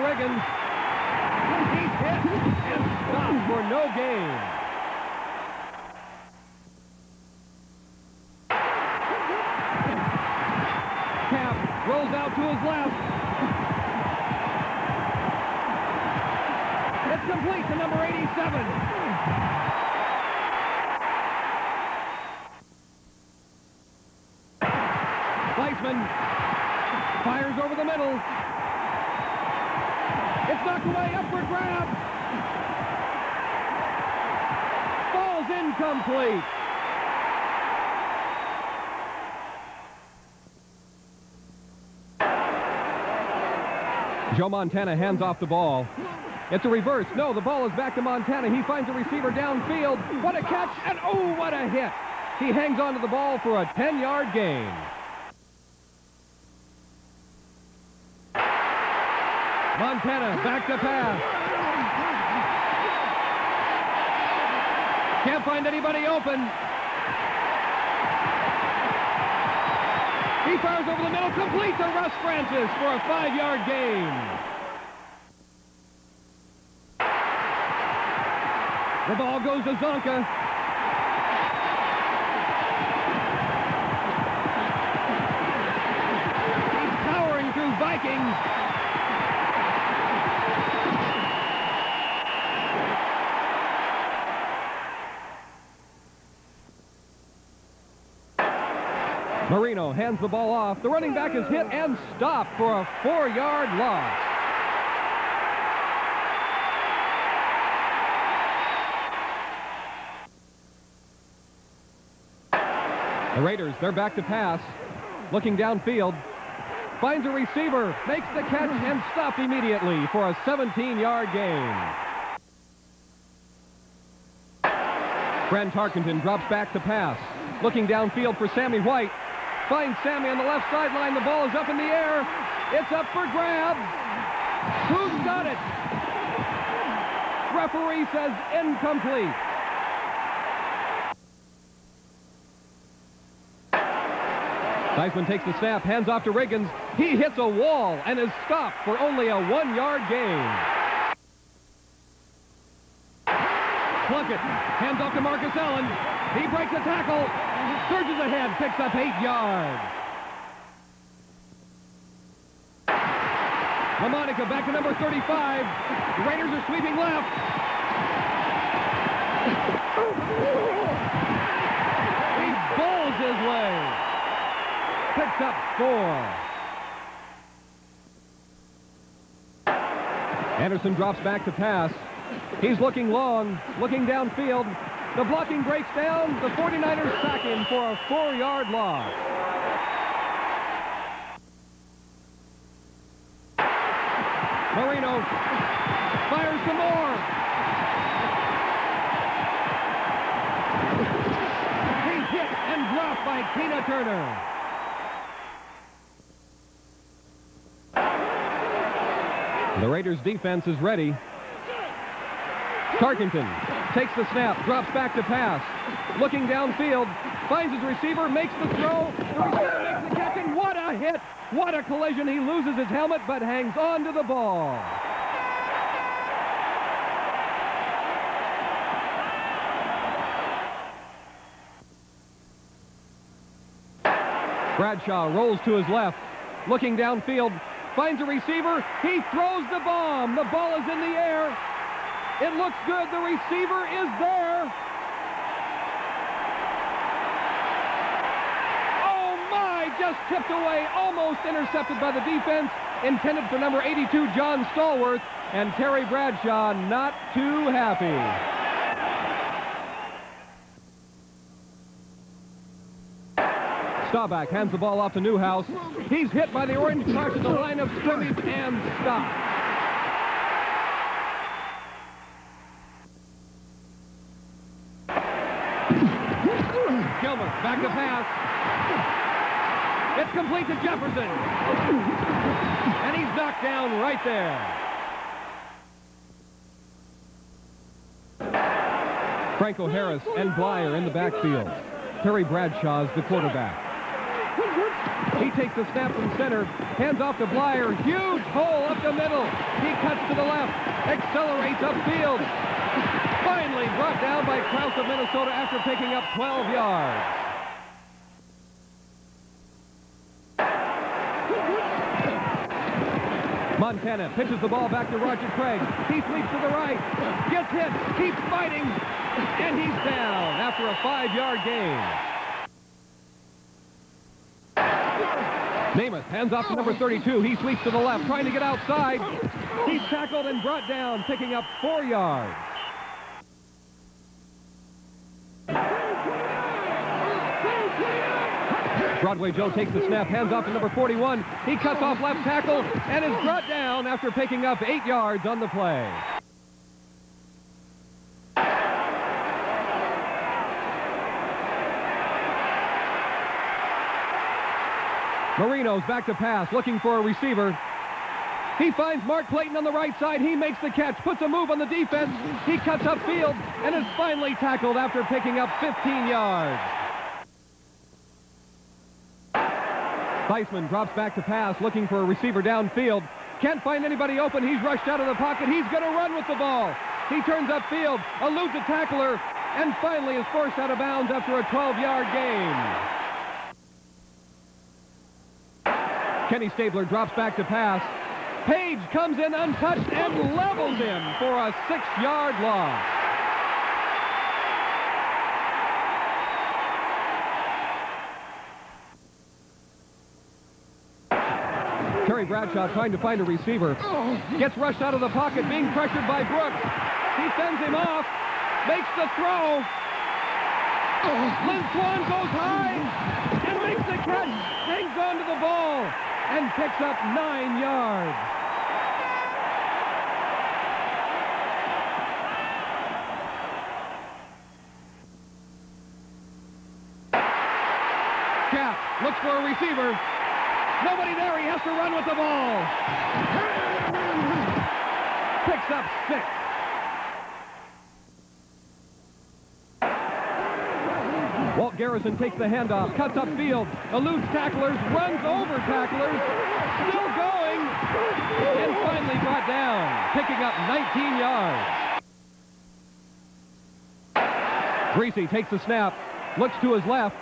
to Riggins. He's hit and stopped for no gain. Kapp rolls out to his left. It's complete to number 87. Weissman fires over the middle. It's knocked away, up for grab. Ball's Joe Montana hands off the ball. It's a reverse. No, the ball is back to Montana. He finds a receiver downfield. What a catch, and oh, what a hit. He hangs onto the ball for a 10-yard gain. Montana back to pass. Can't find anybody open. He fires over the middle, complete to Russ Francis for a five-yard gain. The ball goes to Csonka. He's powering through Vikings. Hands the ball off. The running back is hit and stopped for a four-yard loss. The Raiders, they're back to pass. Looking downfield. Finds a receiver, makes the catch, and stopped immediately for a 17-yard gain. Brent Tarkenton drops back to pass. Looking downfield for Sammy White. Finds Sammy on the left sideline. The ball is up in the air. It's up for grabs. Who's got it? Referee says incomplete. Theismann takes the snap, hands off to Riggins. He hits a wall and is stopped for only a one-yard gain. Plunkett hands off to Marcus Allen. He breaks a tackle, surges ahead, picks up eight yards. Lamonica back to number 35. The Raiders are sweeping left. He bowls his way. Picks up four. Anderson drops back to pass. He's looking long, looking downfield. The blocking breaks down. The 49ers sack him for a four-yard loss. Marino fires some more. He's hit and dropped by Tina Turner. The Raiders defense is ready. Tarkenton takes the snap, drops back to pass. Looking downfield, finds his receiver, makes the throw. The receiver makes the catch, and what a hit! What a collision. He loses his helmet, but hangs on to the ball. Bradshaw rolls to his left, looking downfield, finds a receiver. He throws the bomb. The ball is in the air. It looks good. The receiver is there. Oh, my! Just tipped away, almost intercepted by the defense. Intended for number 82, John Stallworth. And Terry Bradshaw not too happy. Staubach hands the ball off to Newhouse. He's hit by the orange crush at the line of scrimmage and stopped. Kilmer back to pass. It's complete to Jefferson. And he's knocked down right there. Franco Harris and Bleier in the backfield. Terry Bradshaw is the quarterback. He takes the snap from center, hands off to Bleier. Huge hole up the middle. He cuts to the left, accelerates upfield. Finally brought down by Krause of Minnesota after picking up 12 yards. Montana pitches the ball back to Roger Craig. He sweeps to the right, gets hit, keeps fighting, and he's down after a five-yard gain. Namath hands off to number 32. He sweeps to the left, trying to get outside. He's tackled and brought down, picking up four yards. Broadway Joe takes the snap, hands off to number 41. He cuts off left tackle and is brought down after picking up eight yards on the play. Marino's back to pass, looking for a receiver. He finds Mark Clayton on the right side. He makes the catch, puts a move on the defense. He cuts upfield and is finally tackled after picking up 15 yards. Theismann drops back to pass, looking for a receiver downfield. Can't find anybody open. He's rushed out of the pocket. He's going to run with the ball. He turns upfield, eludes a tackler, and finally is forced out of bounds after a 12-yard gain. Kenny Stabler drops back to pass. Page comes in untouched and levels him for a six-yard loss. Terry Bradshaw trying to find a receiver. Gets rushed out of the pocket, being pressured by Brooks. He sends him off, makes the throw. Lynn Swann goes high and makes the catch, hangs on to the ball and picks up nine yards. Kapp looks for a receiver. Nobody there. He has to run with the ball. Picks up six. Walt Garrison takes the handoff, cuts up field, eludes tacklers, runs over tacklers, still going, and finally brought down, picking up 19 yards. Griese takes the snap, looks to his left,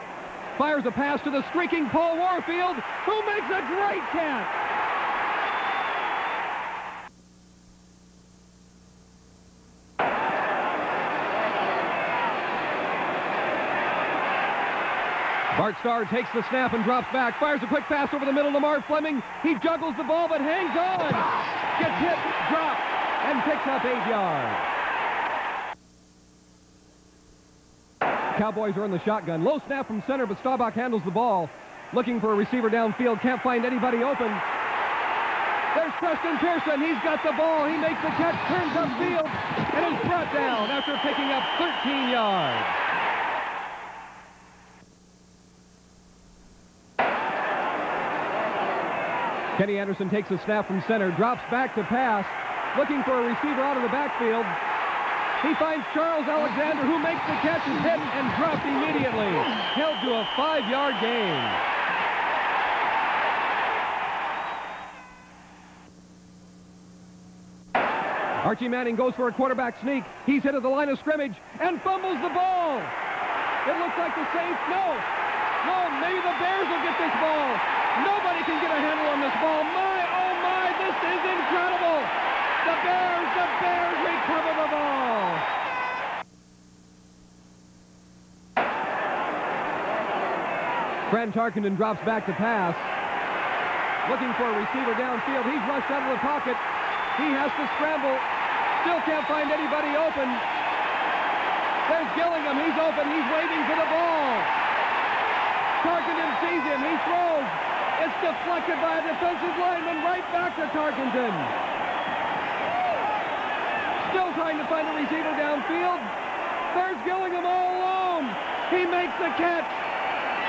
fires a pass to the streaking Paul Warfield, who makes a great catch. Bart Starr takes the snap and drops back, fires a quick pass over the middle to Marv Fleming. He juggles the ball but hangs on. Gets hit, dropped, and picks up eight yards. Cowboys are in the shotgun. Low snap from center, but Staubach handles the ball. Looking for a receiver downfield. Can't find anybody open. There's Preston Pearson. He's got the ball. He makes the catch, turns upfield, and is brought down after picking up 13 yards. Kenny Anderson takes a snap from center, drops back to pass, looking for a receiver out of the backfield. He finds Charles Alexander, who makes the catch, is hit and dropped immediately. Held to a five-yard gain. Archie Manning goes for a quarterback sneak. He's hit at the line of scrimmage and fumbles the ball. It looks like the Saints, no, no, maybe the Bears will get this ball. Nobody can get a handle on this ball. My, oh my, this is incredible. The Bears, the Bears recover the ball. Fran Tarkenton drops back to pass. Looking for a receiver downfield. He's rushed out of the pocket. He has to scramble. Still can't find anybody open. There's Gillingham. He's open. He's waiting for the ball. Tarkenton sees him. He throws. It's deflected by a defensive lineman right back to Tarkenton. Still trying to find a receiver downfield. There's Gillingham all alone. He makes the catch.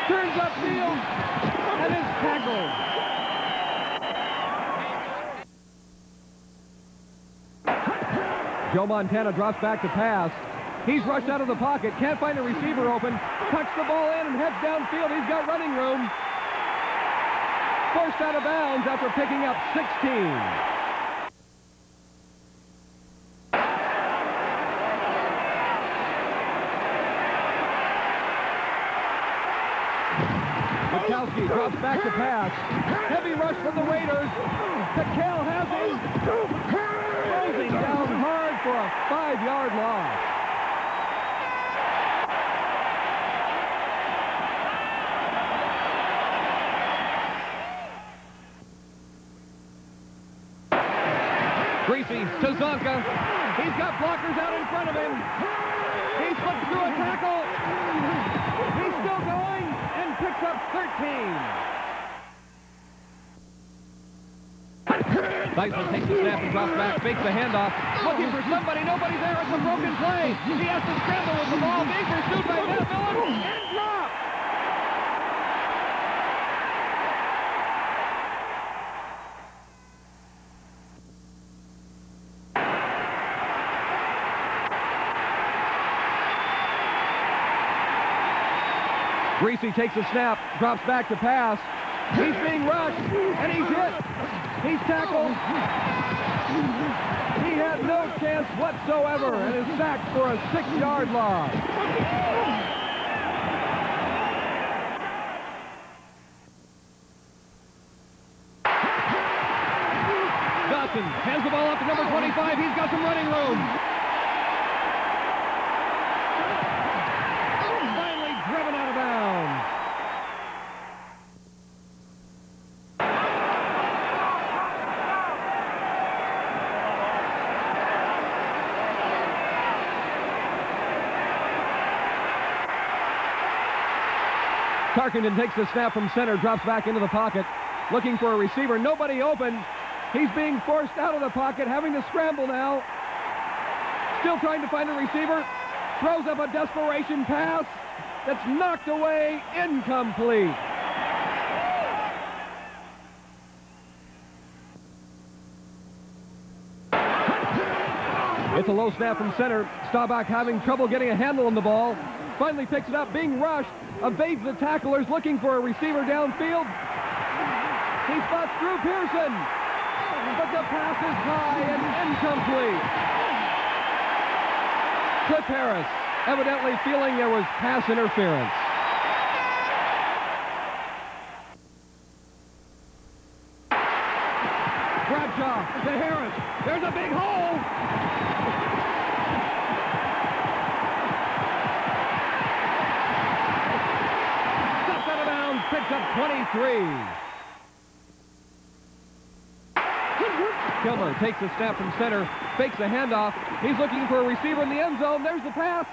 Turns upfield and is tackled. Joe Montana drops back to pass. He's rushed out of the pocket. Can't find a receiver open. Tucks the ball in and heads downfield. He's got running room. Forced out of bounds after picking up 16. Drops back to pass. Heavy rush from the Raiders. Kakel has him. Closing down hard for a five-yard loss. Griese to Csonka. He's got blockers out in front of him. He slipped through a tackle. Picks up 13. Dyson takes the snap and drops back, fakes the handoff, looking for somebody, nobody there, it's a broken play. He has to scramble with the ball, being pursued by Matt Millen, Griese takes a snap, drops back to pass. He's being rushed, and he's hit. He's tackled. He had no chance whatsoever and is sacked for a six-yard loss. Dawson hands the ball up to number 25. He's got some running room. Finally driven out of bounds. Tarkenton takes the snap from center, drops back into the pocket, looking for a receiver. Nobody open. He's being forced out of the pocket, having to scramble now. Still trying to find a receiver. Throws up a desperation pass that's knocked away, incomplete. It's a low snap from center. Staubach having trouble getting a handle on the ball. Finally picks it up, being rushed, evades the tacklers, looking for a receiver downfield. He spots Drew Pearson, but the pass is high and incomplete. Cliff Harris, evidently feeling there was pass interference. Bradshaw to Harris. There's a big hole. Steps out of bounds, picks 23. Kilmer takes a snap from center, fakes a handoff. He's looking for a receiver in the end zone. There's the pass.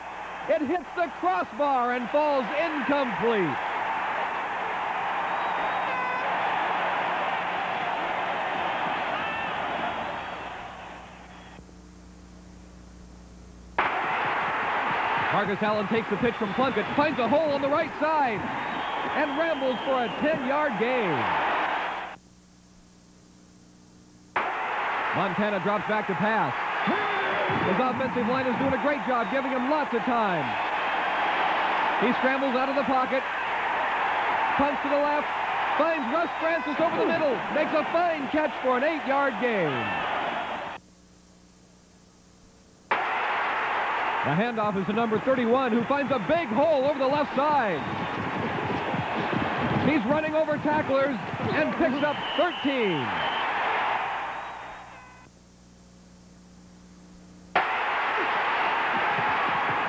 It hits the crossbar and falls incomplete. Marcus Allen takes the pitch from Plunkett, finds a hole on the right side, and rambles for a 10-yard gain. Montana drops back to pass. His offensive line is doing a great job, giving him lots of time. He scrambles out of the pocket, punts to the left, finds Russ Francis over the middle, makes a fine catch for an eight-yard gain. The handoff is to number 31, who finds a big hole over the left side. He's running over tacklers and picks up 13.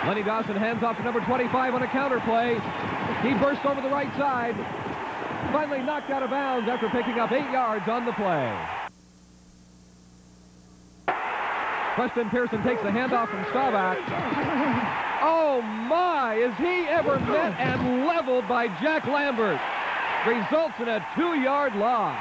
Lenny Dawson hands off to number 25 on a counter play. He bursts over the right side. Finally knocked out of bounds after picking up eight yards on the play. Preston Pearson takes the handoff from Staubach. Oh my, is he ever met and leveled by Jack Lambert. Results in a two-yard loss.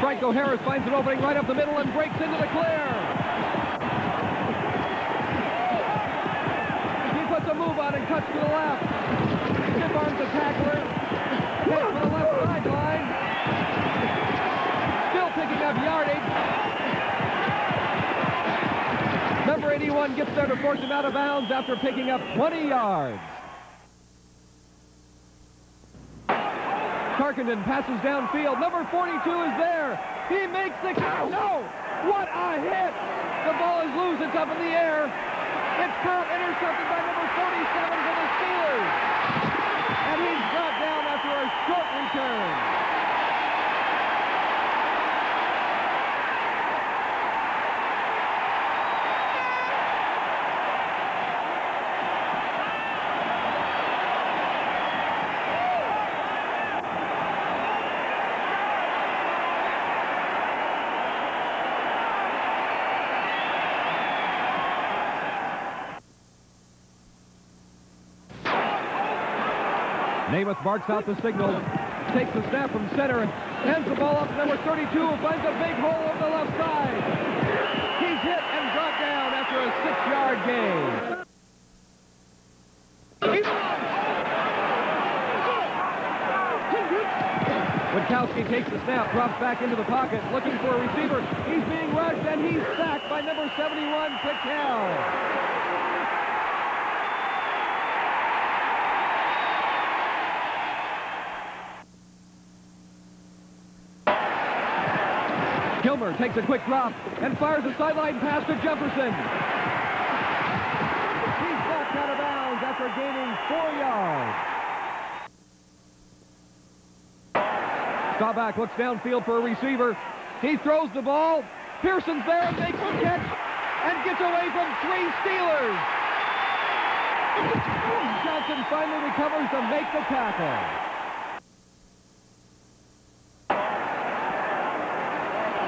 Franco Harris finds an opening right up the middle and breaks into the clear. He puts gets a move on and cuts to the left. Stiff arms the tackler. Hit for the left sideline. Still picking up yardage. Number 81 gets there to force him out of bounds after picking up 20 yards. Tarkenton passes downfield. Number 42 is there. He makes the catch. No! What a hit! The ball is loose. It's up in the air. It's caught, intercepted by 47 for the Steelers. And he's brought down after a short return. Namath barks out the signal, takes the snap from center, and hands the ball up to number 32, who finds a big hole on the left side. He's hit and brought down after a six-yard gain. Witkowski takes the snap, drops back into the pocket, looking for a receiver. He's being rushed, and he's sacked by number 71, Pickel. Kilmer takes a quick drop and fires a sideline pass to Jefferson. He's knocked out of bounds after gaining four yards. Staubach looks downfield for a receiver. He throws the ball. Pearson's there and makes the catch and gets away from three Steelers. Johnson finally recovers to make the tackle.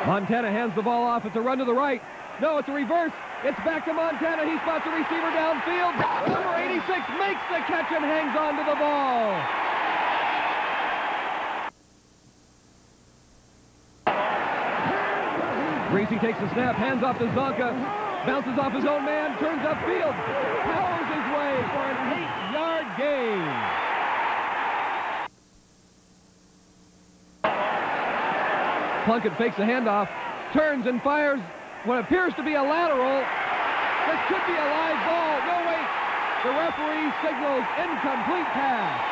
Montana hands the ball off. It's a run to the right. No, it's a reverse. It's back to Montana. He spots a receiver downfield. Number 86 makes the catch and hangs on to the ball. Griese takes the snap, hands off to Csonka, bounces off his own man, turns upfield, powers his way for an eight-yard gain. Plunkett fakes the handoff, turns and fires what appears to be a lateral. This could be a live ball. No, wait. The referee signals incomplete pass.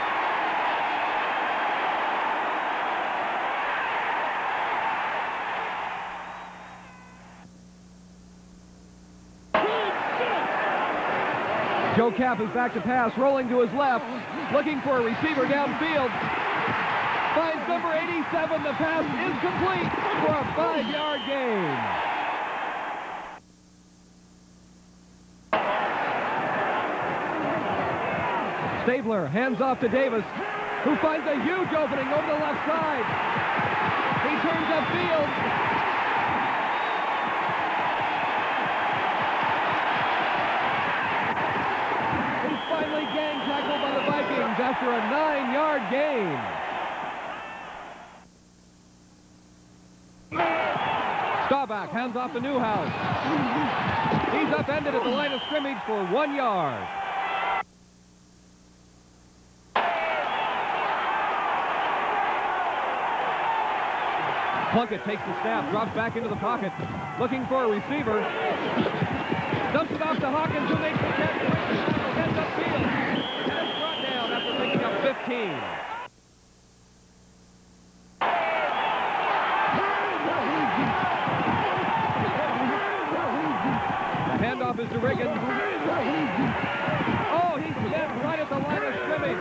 Joe Kapp is back to pass, rolling to his left, looking for a receiver downfield finds number 87. The pass is complete for a five-yard gain. Stabler hands off to Davis, who finds a huge opening over the left side. He turns upfield. He's finally gang tackled by the Vikings after a nine-yard gain. Staubach hands off to Newhouse. He's upended at the line of scrimmage for one yard. Plunkett takes the snap, drops back into the pocket, looking for a receiver. Dumps it off to Hawkins, who makes the catch, ends up field, and is brought down after picking up 15. handoff is to Riggins. Oh, he's sent right at the line of scrimmage.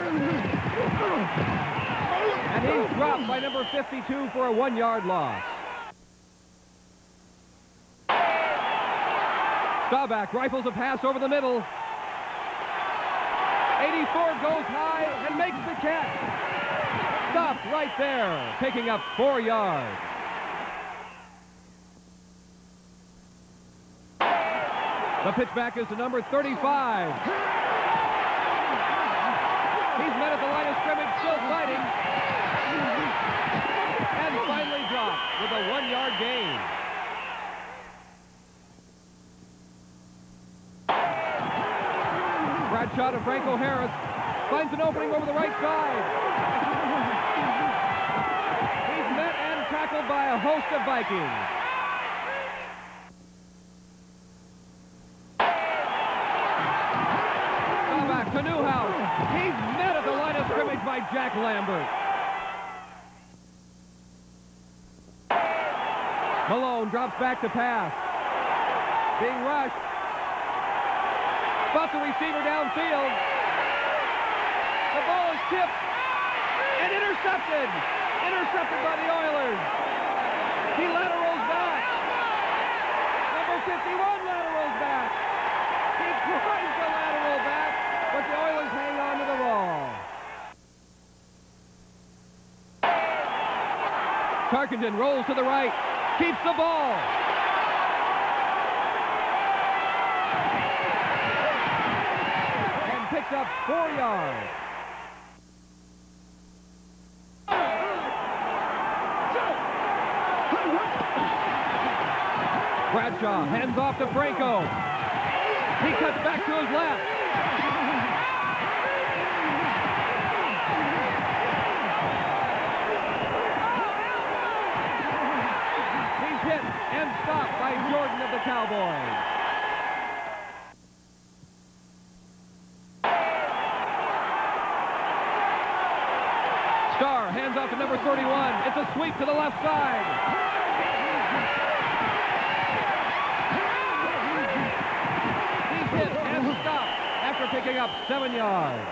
And he's dropped number 52 for a one-yard loss. Staubach rifles a pass over the middle. 84 goes high and makes the catch. Stopped right there, picking up four yards. The pitchback is to number 35. He's met at the line of scrimmage, still fighting. And finally dropped with a one-yard gain. Bradshaw to Franco Harris. Finds an opening over the right side. He's met and tackled by a host of Vikings. Back to Newhouse. He's met at the line of scrimmage by Jack Lambert. Malone drops back to pass. Being rushed. Spots the receiver downfield. The ball is tipped and intercepted. Intercepted by the Oilers. He laterals back. Number 51 laterals back. He tries to lateral back, but the Oilers hang on to the ball. Tarkenton rolls to the right, keeps the ball. And picks up four yards. Bradshaw hands off to Franco. He cuts back to his left. He's hit and stopped by Jordan of the Cowboys. Starr hands off to number 31. It's a sweep to the left side. He's hit and stopped after picking up seven yards.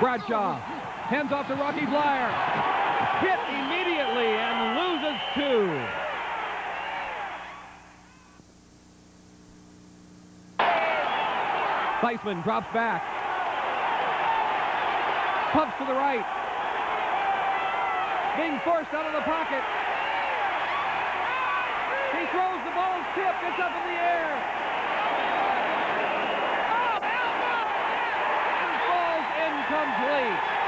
Bradshaw hands off to Rocky Bleier. Hit immediately and loses two. Theismann drops back. Pumps to the right. Being forced out of the pocket. He throws the ball tipped. It's up in the air. Oh, oh, oh. Incomplete.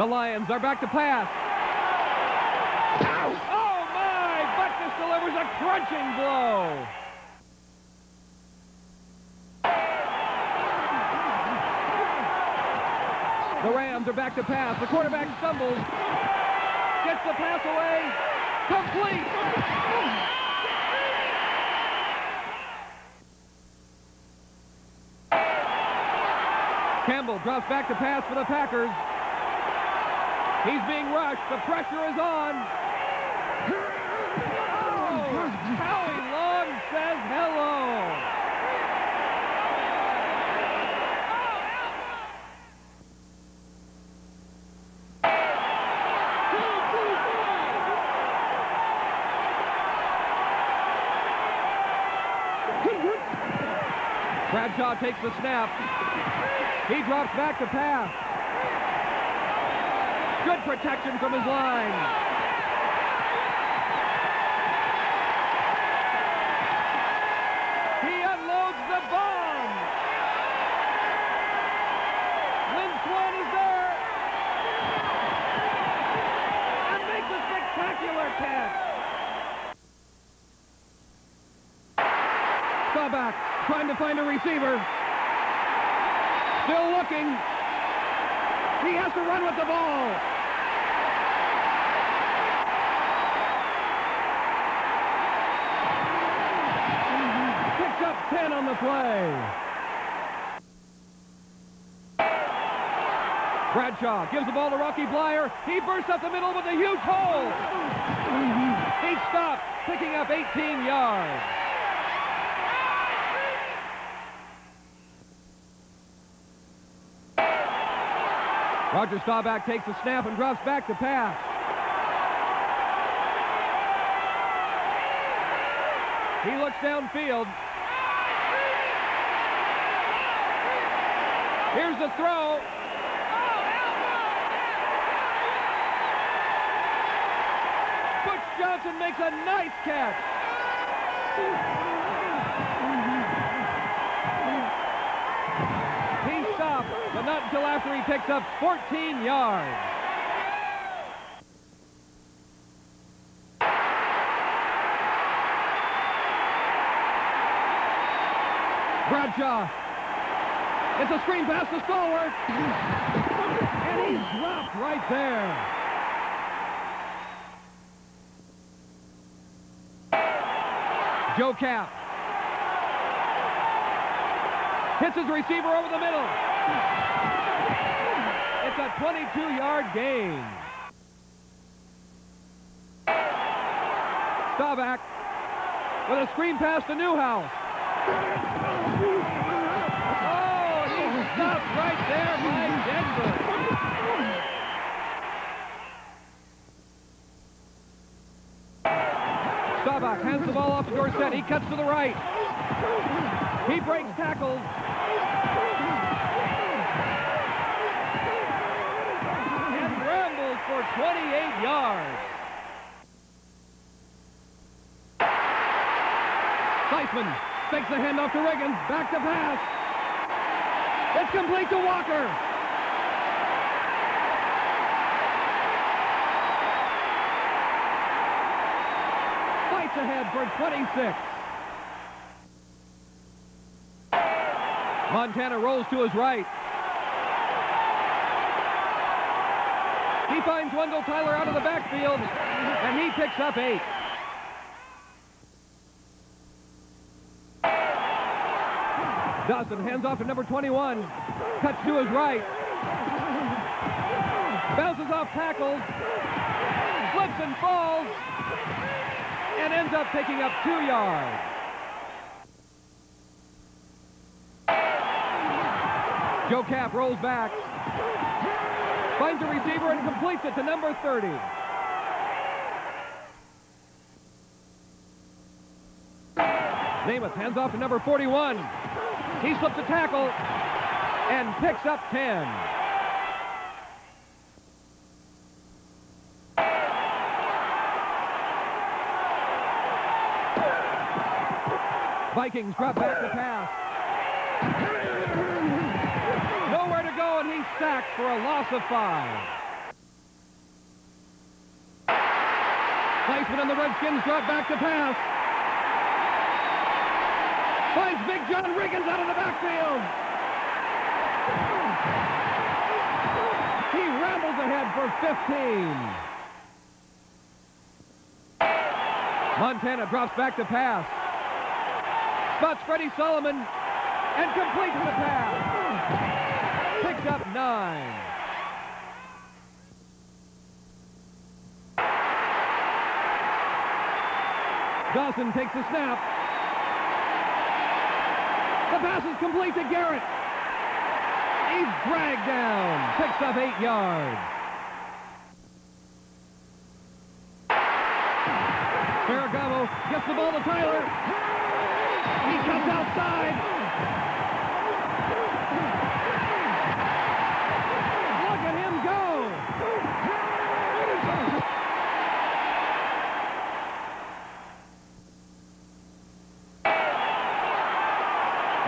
The Lions are back to pass. Oh my! Butkus delivers a crunching blow. The Rams are back to pass. The quarterback stumbles. Gets the pass away. Complete. Campbell drops back to pass for the Packers. He's being rushed. The pressure is on. Oh, Long says hello. Bradshaw takes the snap. He drops back to pass. Good protection from his line. He unloads the bomb. Lynn Swann is there. And makes a spectacular catch. Staubach trying to find a receiver. Still looking. He has to run with the ball. Picks up 10 on the play. Bradshaw gives the ball to Rocky Bleier. He bursts up the middle with a huge hole. He stopped, picking up 18 yards. Roger Staubach takes the snap and drops back to pass. He looks downfield. Here's the throw. Butch Johnson makes a nice catch. He stops, but not until after he picks up 14 yards. Bradshaw. It's a screen pass to Stallworth. And he's dropped right there. Joe Kapp. Hits his receiver over the middle. It's a 22-yard gain. Staubach with a screen pass to Newhouse. Oh, he stopped right there by Denver. Staubach hands the ball off to Dorsett. He cuts to the right. He breaks tackles. And rambles for 28 yards. Theismann fakes the handoff to Riggins. Back to pass. It's complete to Walker. Fights ahead for 26. Montana rolls to his right. He finds Wendell Tyler out of the backfield, and he picks up eight. Dawson hands off to number 21. Cuts to his right. Bounces off tackles. Slips and falls. And ends up picking up two yards. Joe Kapp rolls back. Finds a receiver and completes it to number 30. Namath hands off to number 41. He slips a tackle and picks up 10. Vikings drop back to pass. Nowhere to go, and he's sacked for a loss of five. Theismann and the Redskins drop back to pass. Finds Big John Riggins out of the backfield. He rambles ahead for 15. Montana drops back to pass. Spots Freddie Solomon and completes the pass. Picks up nine. Dawson takes the snap. The pass is complete to Garrett. He's dragged down. Picks up eight yards. Ferragamo gets the ball to Tyler. He comes outside. Look at him go.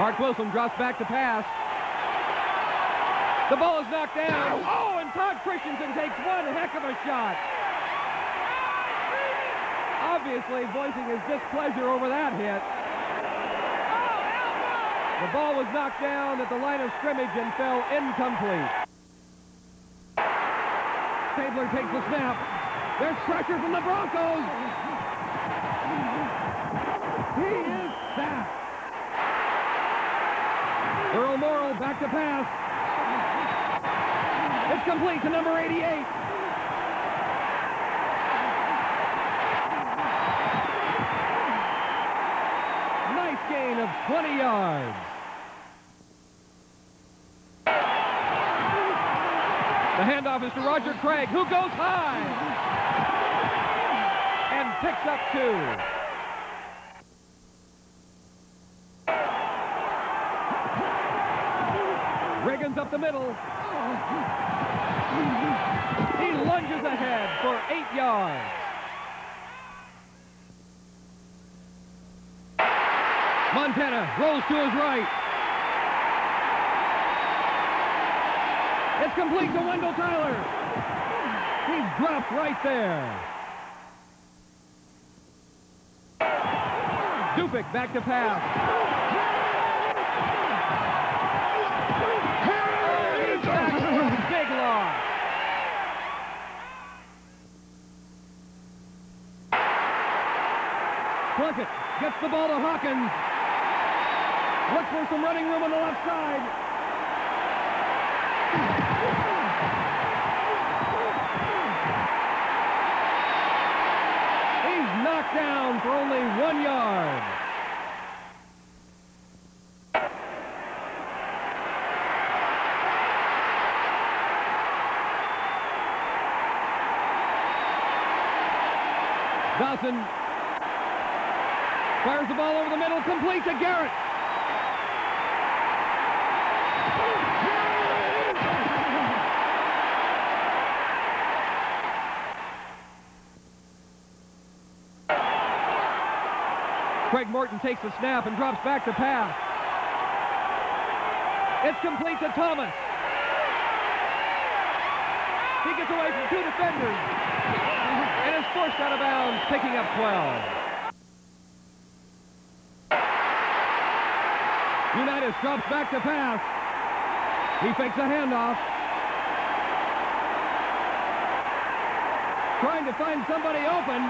Marc Wilson drops back to pass. The ball is knocked down. Oh, and Todd Christensen takes one heck of a shot. Obviously voicing his displeasure over that hit. The ball was knocked down at the line of scrimmage and fell incomplete. Stabler takes the snap. There's pressure from the Broncos. He is sacked. Earl Morrall back to pass. It's complete to number 88. Nice gain of 20 yards. The handoff is to Roger Craig, who goes high and picks up two. Riggins up the middle. He lunges ahead for eight yards. Montana rolls to his right. It's complete to Wendell Tyler. He's dropped right there. Dupik back to pass. Big loss. Plunkett gets the ball to Hawkins. Looks for some running room on the left side. He's knocked down for only one yard. Dawson fires the ball over the middle, complete to Garrett. Craig Morton takes the snap and drops back to pass. It's complete to Thomas. He gets away from two defenders and is forced out of bounds, picking up 12. Unitas drops back to pass. He fakes a handoff. Trying to find somebody open.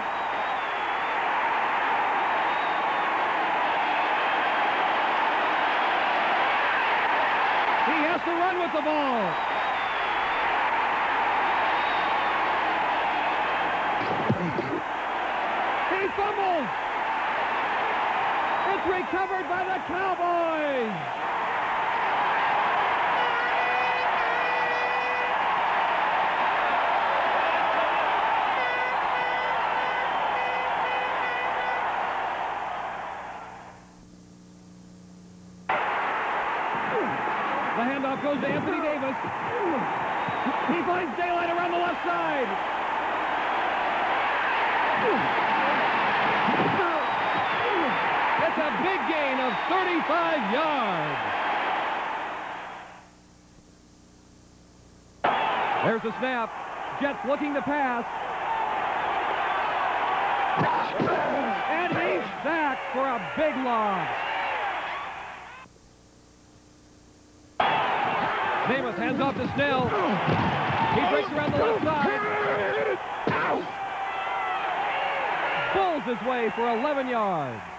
He has to run with the ball. He fumbles. It's recovered by the Cowboys. The handoff goes to Anthony Davis. He finds daylight around the left side. It's a big gain of 35 yards. There's the snap. Jets looking to pass. And he's back for a big loss. Namath hands off to Snell. He breaks around the left side. Pulls his way for 11 yards.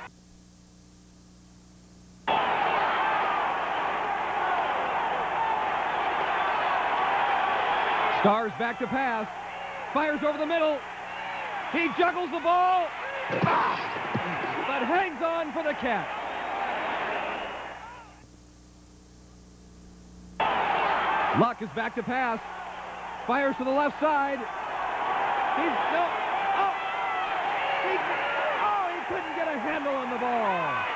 Starr's back to pass. Fires over the middle. He juggles the ball. But hangs on for the catch. Luck is back to pass. Fires to the left side. He's no. Oh! He, oh, he couldn't get a handle on the ball.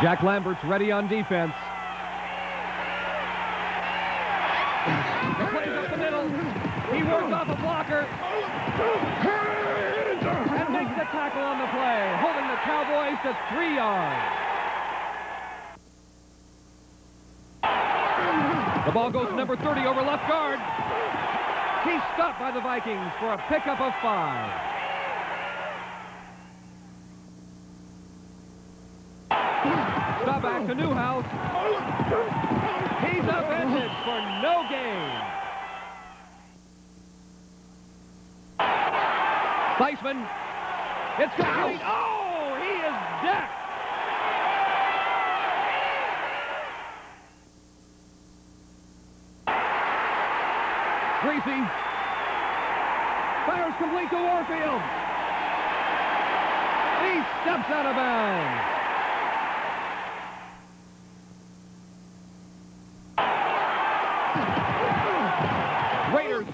Jack Lambert's ready on defense. He plays up the middle. He works off a blocker. And makes the tackle on the play, holding the Cowboys to three yards. The ball goes to number 30 over left guard. He's stopped by the Vikings for a pickup of five. Stop back to Newhouse. He's upended for no gain. Theismann. It's complete. Oh, he is decked. Griese. Fires complete to Warfield. He steps out of bounds.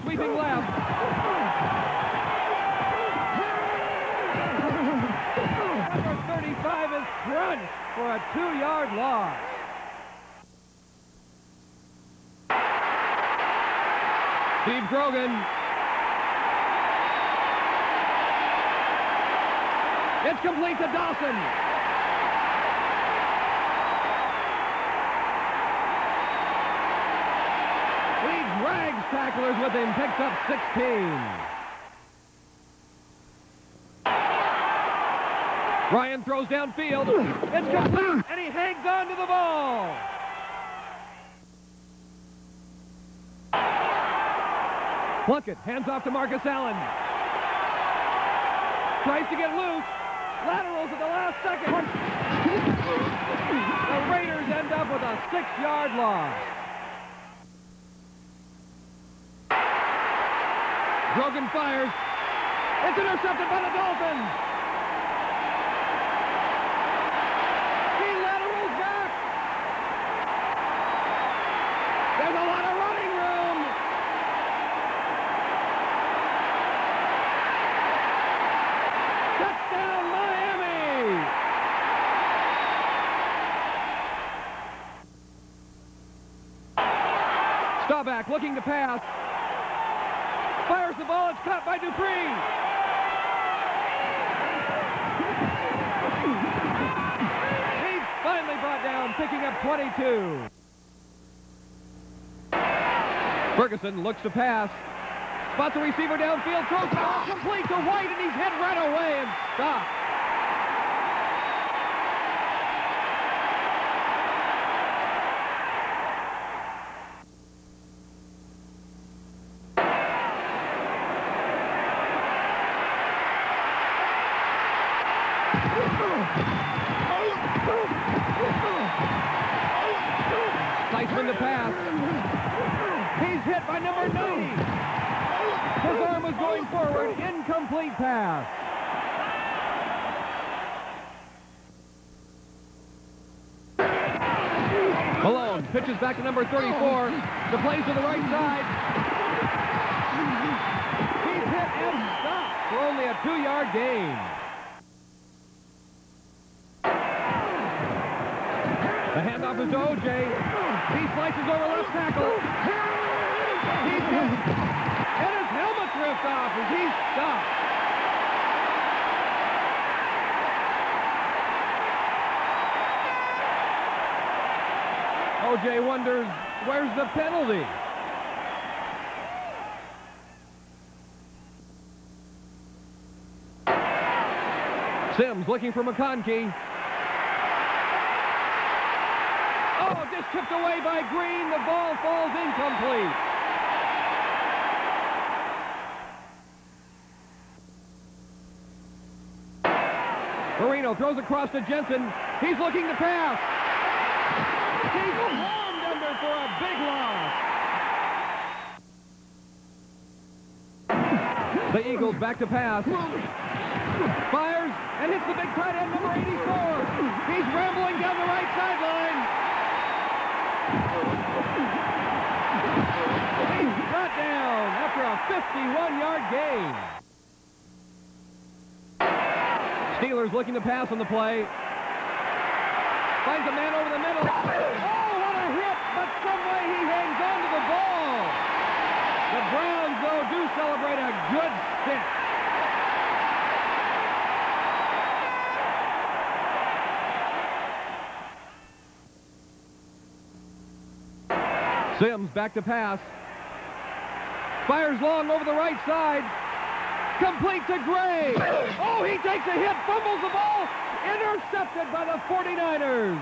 sweeping left. Number 35 is Crunch for a two-yard loss. Steve Grogan. It's complete to Dawson. Tacklers with him, picks up 16. Ryan throws downfield. It's complete, and he hangs on to the ball. Plunkett hands off to Marcus Allen. Tries to get loose. Laterals at the last second. The Raiders end up with a six-yard loss. Grogan fires. It's intercepted by the Dolphins. He laterals back. There's a lot of running room. Touchdown, Miami! Staubach looking to pass. Fires the ball. It's caught by Dupree. He's finally brought down, picking up 22. Ferguson looks to pass. Spots a receiver downfield, throws the ball complete to White, and he's hit right away and stopped. Sliceman to pass. He's hit by number 90. His arm was going forward. Incomplete pass. Malone pitches back to number 34. The plays to the right side. He's hit and stopped for only a two-yard gain. The handoff is to O.J. He slices over left tackle. He's hit. And his helmet ripped off as he's stopped. O.J. wonders, where's the penalty? Simms looking for McConkey. Oh, just tipped away by Green. The ball falls incomplete. Marino throws across to Jensen. He's looking to pass. He's swarmed under for a big loss. The Eagles back to pass. Fires and hits the big tight end, number 84. He's rambling down the right sideline. He's brought down after a 51-yard gain. Steelers looking to pass on the play. Finds a man over the middle. Oh, what a hit, but some way he hangs on to the ball. The Browns, though, do celebrate a good stick. Simms back to pass. Fires long over the right side. Complete to Gray. Oh, he takes a hit, fumbles the ball. Intercepted by the 49ers.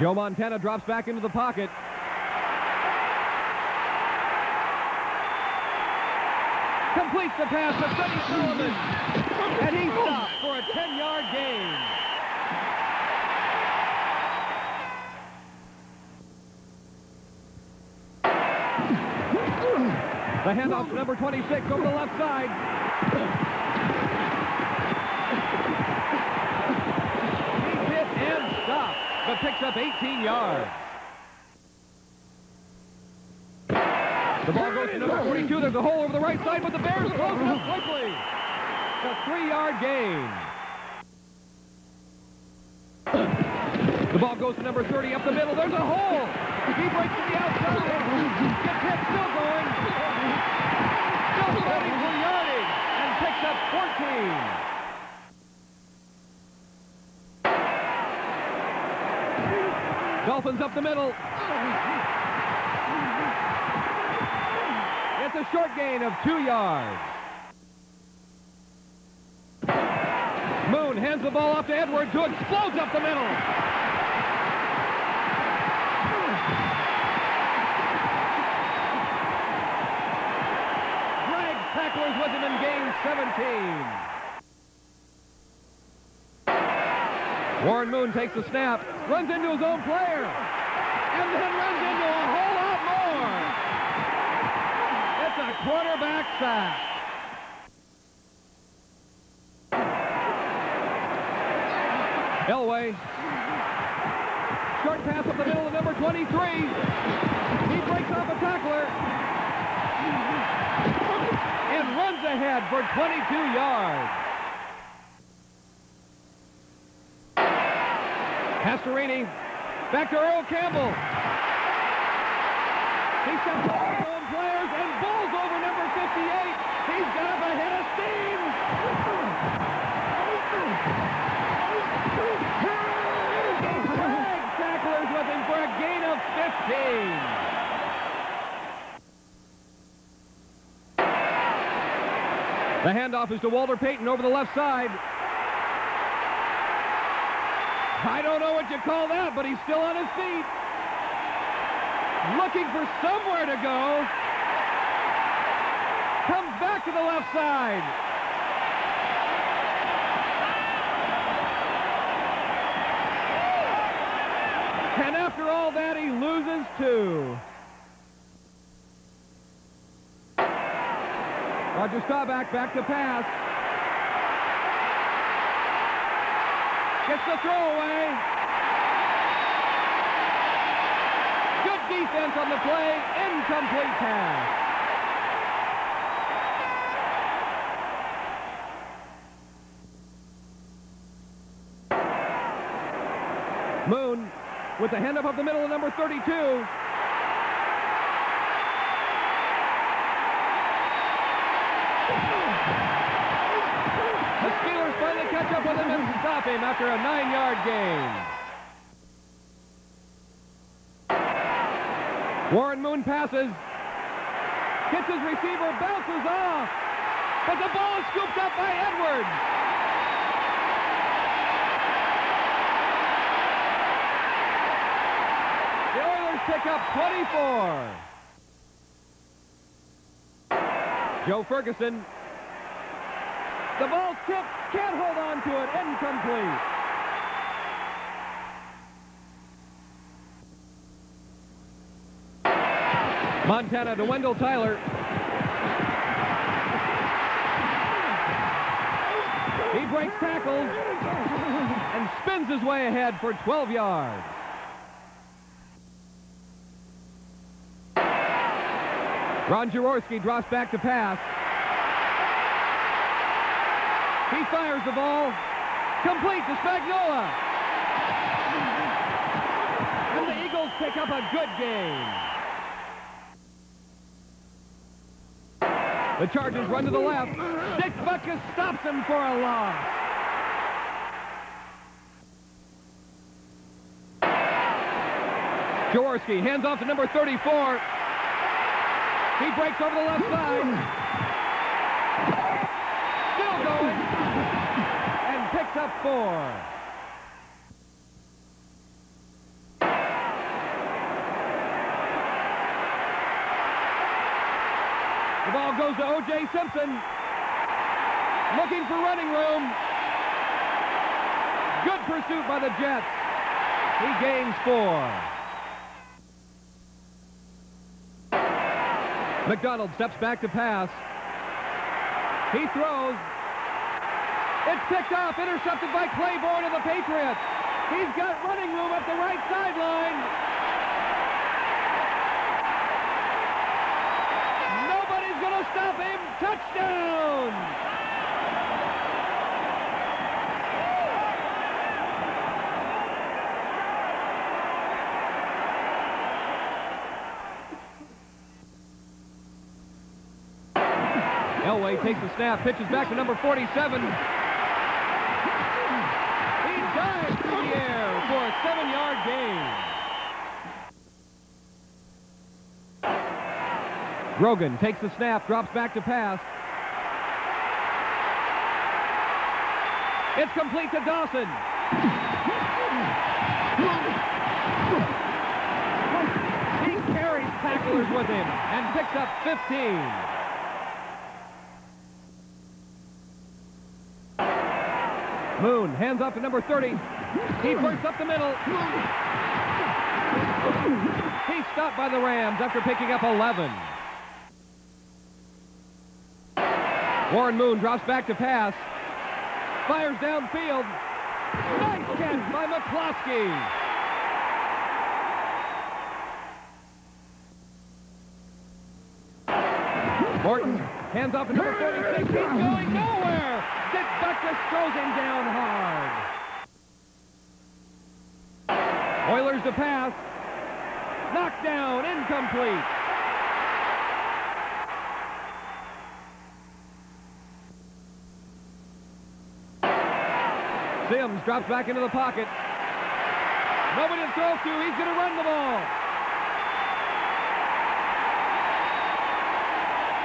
Joe Montana drops back into the pocket. Completes the pass to Freddie Solomon. And he stopped for a 10-yard gain. The handoff to number 26 over the left side. He's hit and stopped, but picks up 18 yards. The ball goes to number 42. There's a hole over the right side, but the Bears close it up quickly. A three-yard gain. Goes to number 30 up the middle. There's a hole. He breaks to the outside. Gets hit, still going. Still fighting for yardage. picks up 14. Dolphins up the middle. It's a short gain of two yards. Moon hands the ball off to Edwards, who explodes up the middle. Drags tacklers with him and gains 17. Warren Moon takes the snap, runs into his own player, and then runs into a whole lot more. It's a quarterback sack. Elway. Short pass up the middle of number 23. He breaks off a tackler. And runs ahead for 22 yards. Pastorini. Back to Earl Campbell. He steps over his own players and bowls over number 58. He's got up ahead of steam. Drag tacklers with him for a gain of 15. The handoff is to Walter Payton over the left side. I don't know what you call that, but he's still on his feet. Looking for somewhere to go. Comes back to the left side. And after all that, he loses two. Roger Staubach back to pass. Gets the throwaway. Good defense on the play. Incomplete pass. Moon with the hand up up the middle of number 32. The Steelers finally catch up with him and stop him after a nine-yard gain. Warren Moon passes. Hits his receiver, bounces off. But the ball is scooped up by Edwards. The Oilers pick up 24. Joe Ferguson. The ball tipped. Can't hold on to it. Incomplete. Montana to Wendell Tyler. He breaks tackles and spins his way ahead for 12 yards. Ron Jaworski drops back to pass. He fires the ball. Complete to Spagnola. And the Eagles pick up a good game. The Chargers run to the left. Dick Butkus stops him for a loss. Jaworski hands off to number 34. He breaks over the left side. Still going. Four. The ball goes to O.J. Simpson. Looking for running room. Good pursuit by the Jets. He gains four. McDonald steps back to pass. He throws. It's picked off, intercepted by Clayborn of the Patriots. He's got running room up the right sideline. Nobody's going to stop him. Touchdown! Elway takes the snap, pitches back to number 47. He dives through the air for a seven-yard gain. Grogan takes the snap, drops back to pass. It's complete to Dawson. He carries tacklers with him and picks up 15. Moon hands off to number 30. He bursts up the middle. He's stopped by the Rams after picking up 11. Warren Moon drops back to pass. Fires downfield. Nice catch by McCloskey. Morton hands off to number 46. He's going nowhere. Dick Butkus throws him down hard. Oilers to pass. Knocked down, incomplete. Simms drops back into the pocket. Nobody to throw to. He's going to run the ball.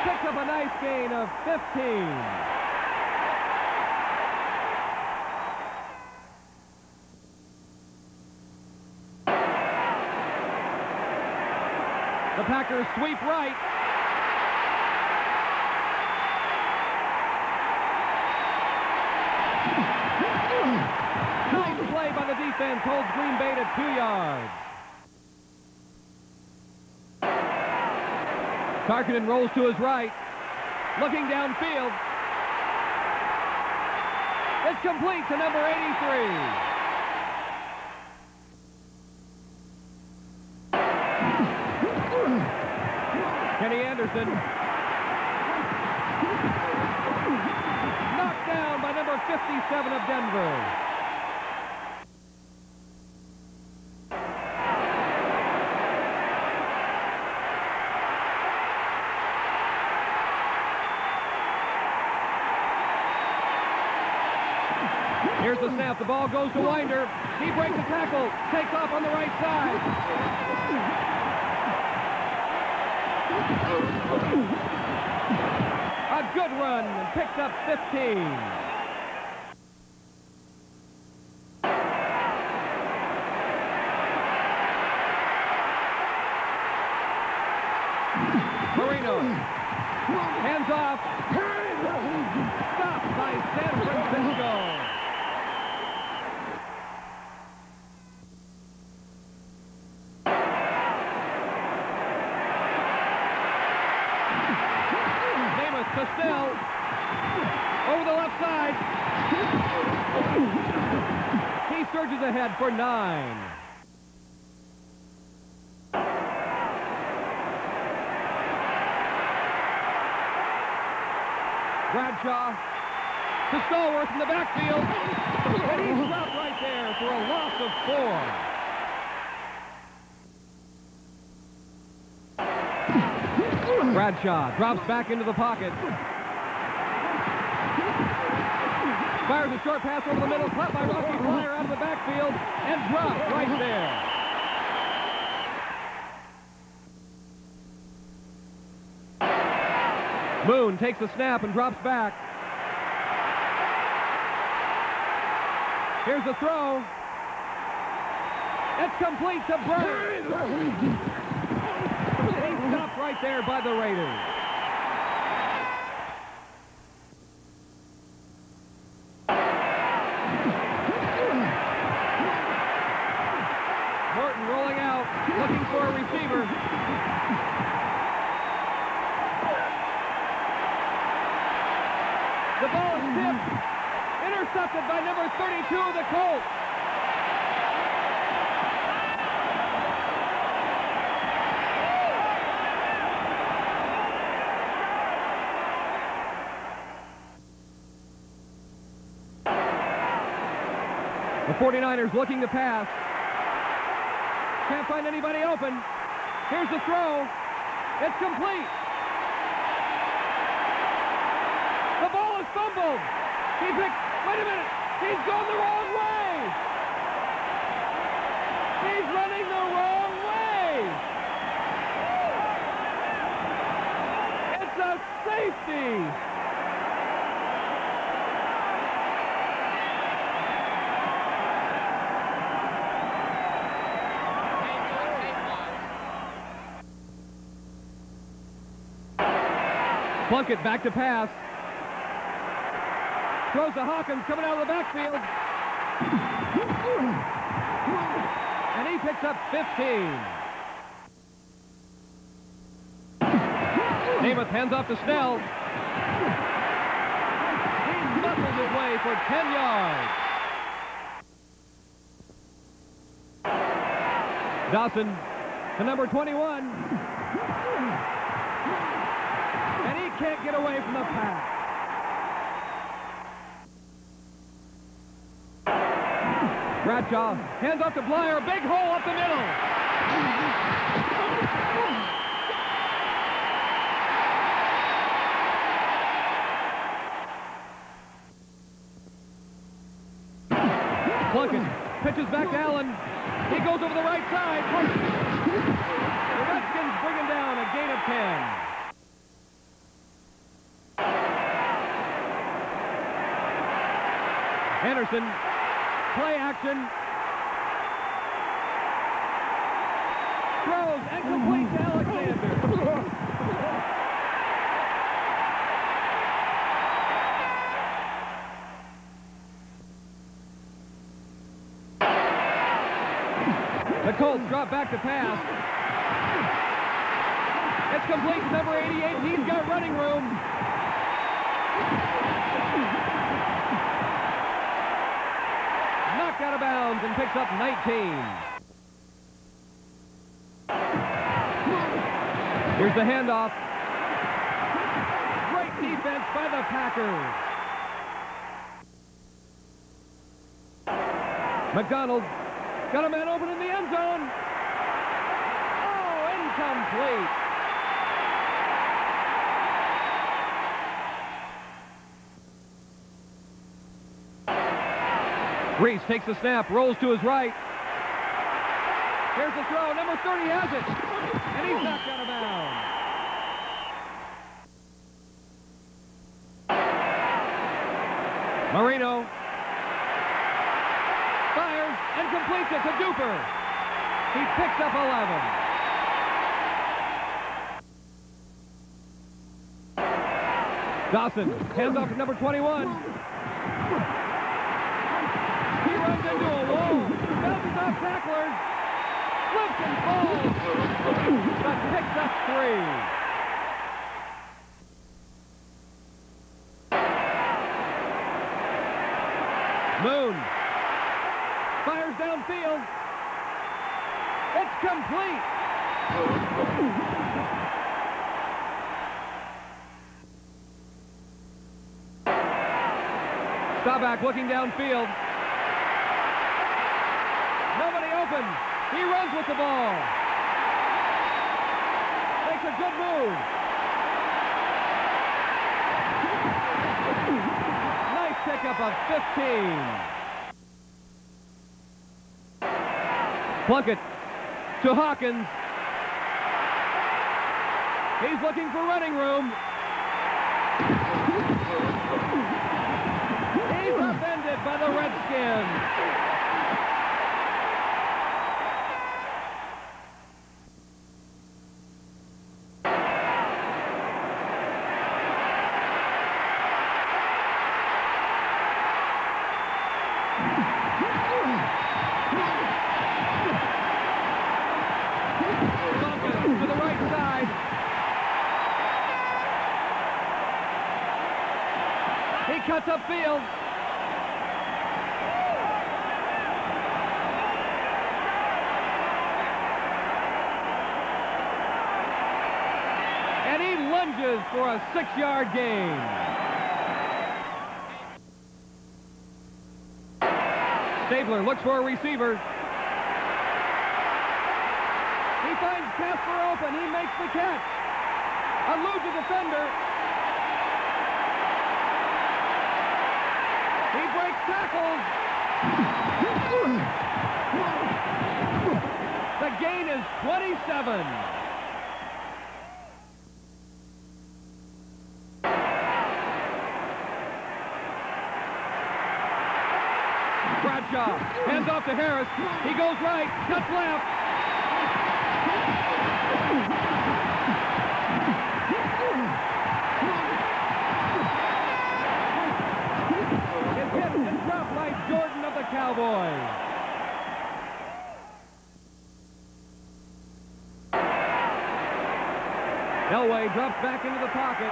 Picks up a nice gain of 15. The Packers sweep right. Nice play the defense holds Green Bay to two yards. Tarkenton rolls to his right, looking downfield. It's complete to number 83. Kenny Anderson. Knocked down by number 57 of Denver. Here's the snap. The ball goes to Winder. He breaks the tackle. Takes off on the right side. A good run. Picks up 15. Marino. Hands off. Stopped by San Francisco. Namath Castell over the left side. He surges ahead for nine. Bradshaw to Stallworth in the backfield. And he's right there for a loss of four. Bradshaw drops back into the pocket. Fires a short pass over the middle, caught by Rocky Bleier out of the backfield, and dropped right there. Moon takes the snap and drops back. Here's the throw. It's complete to Burns. Stopped right there by the Raiders. Morton rolling out, looking for a receiver. The ball is tipped. Intercepted by number 32 of the Colts. The 49ers looking to pass. Can't find anybody open. Here's the throw. It's complete. The ball is fumbled. He picked, wait a minute, he's gone the wrong way. He's running the wrong way. It's a safety. Plunkett back to pass. Throws to Hawkins coming out of the backfield. And he picks up 15. Namath hands off to Snell. He muscles his way for 10 yards. Dawson to number 21 can't get away from the pass. Bradshaw hands off to Bleier. Big hole up the middle. Plunkett pitches back to Allen. He goes over the right side. The Redskins bring him down a gain of 10. Anderson, play action. Throws and completes to Alexander. The Colts drop back to pass. It's complete number 88. He's got running room. Out of bounds and picks up 19. Here's the handoff. Great defense by the Packers. McDonald got a man open in the end zone. Oh, incomplete. Reese takes the snap, rolls to his right. Here's the throw. Number 30 has it. And he's knocked out of bounds. Marino fires and completes it to Duper. He picks up 11. Dawson hands off to number 21 runs into a wall. Bounces off tacklers. And falls. But picks up three. Moon fires downfield. It's complete. Staubach looking downfield. Open. He runs with the ball. Makes a good move. Nice pickup of 15. Plunkett to Hawkins. He's looking for running room. He's upended by the Redskins. Upfield. And he lunges for a six-yard gain. Stabler looks for a receiver. He finds Casper open. He makes the catch. A defender. breaks tackles. The gain is 27. Bradshaw hands off to Harris. He goes right, cuts left. It's hit and dropped by Jordan of the Cowboys. Elway drops back into the pocket.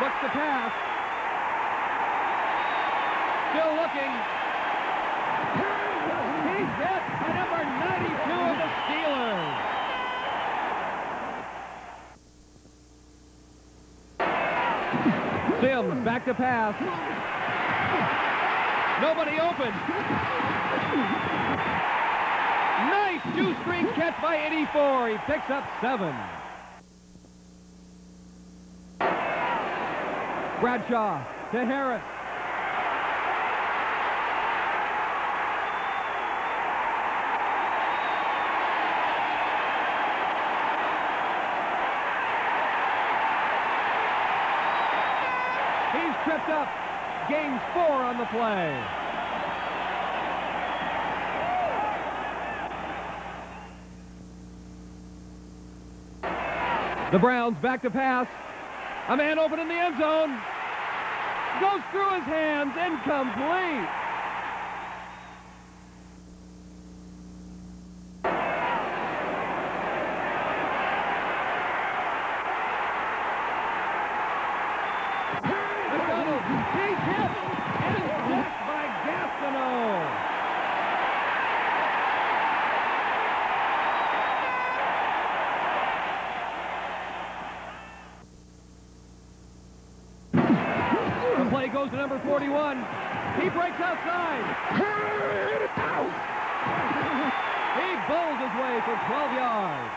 Looks to pass. Still looking. He's hit by number 92 of the Steelers. Simms back to pass. Nobody open. Nice shoestring catch by 84. He picks up seven. Bradshaw to Harris. He's tripped up. Gains four on the play. The Browns back to pass. A man open in the end zone. Goes through his hands. Incomplete. McDonald, he's hit and sacked by Gastineau. The play goes to number 41. He breaks outside. He bowls his way for 12 yards.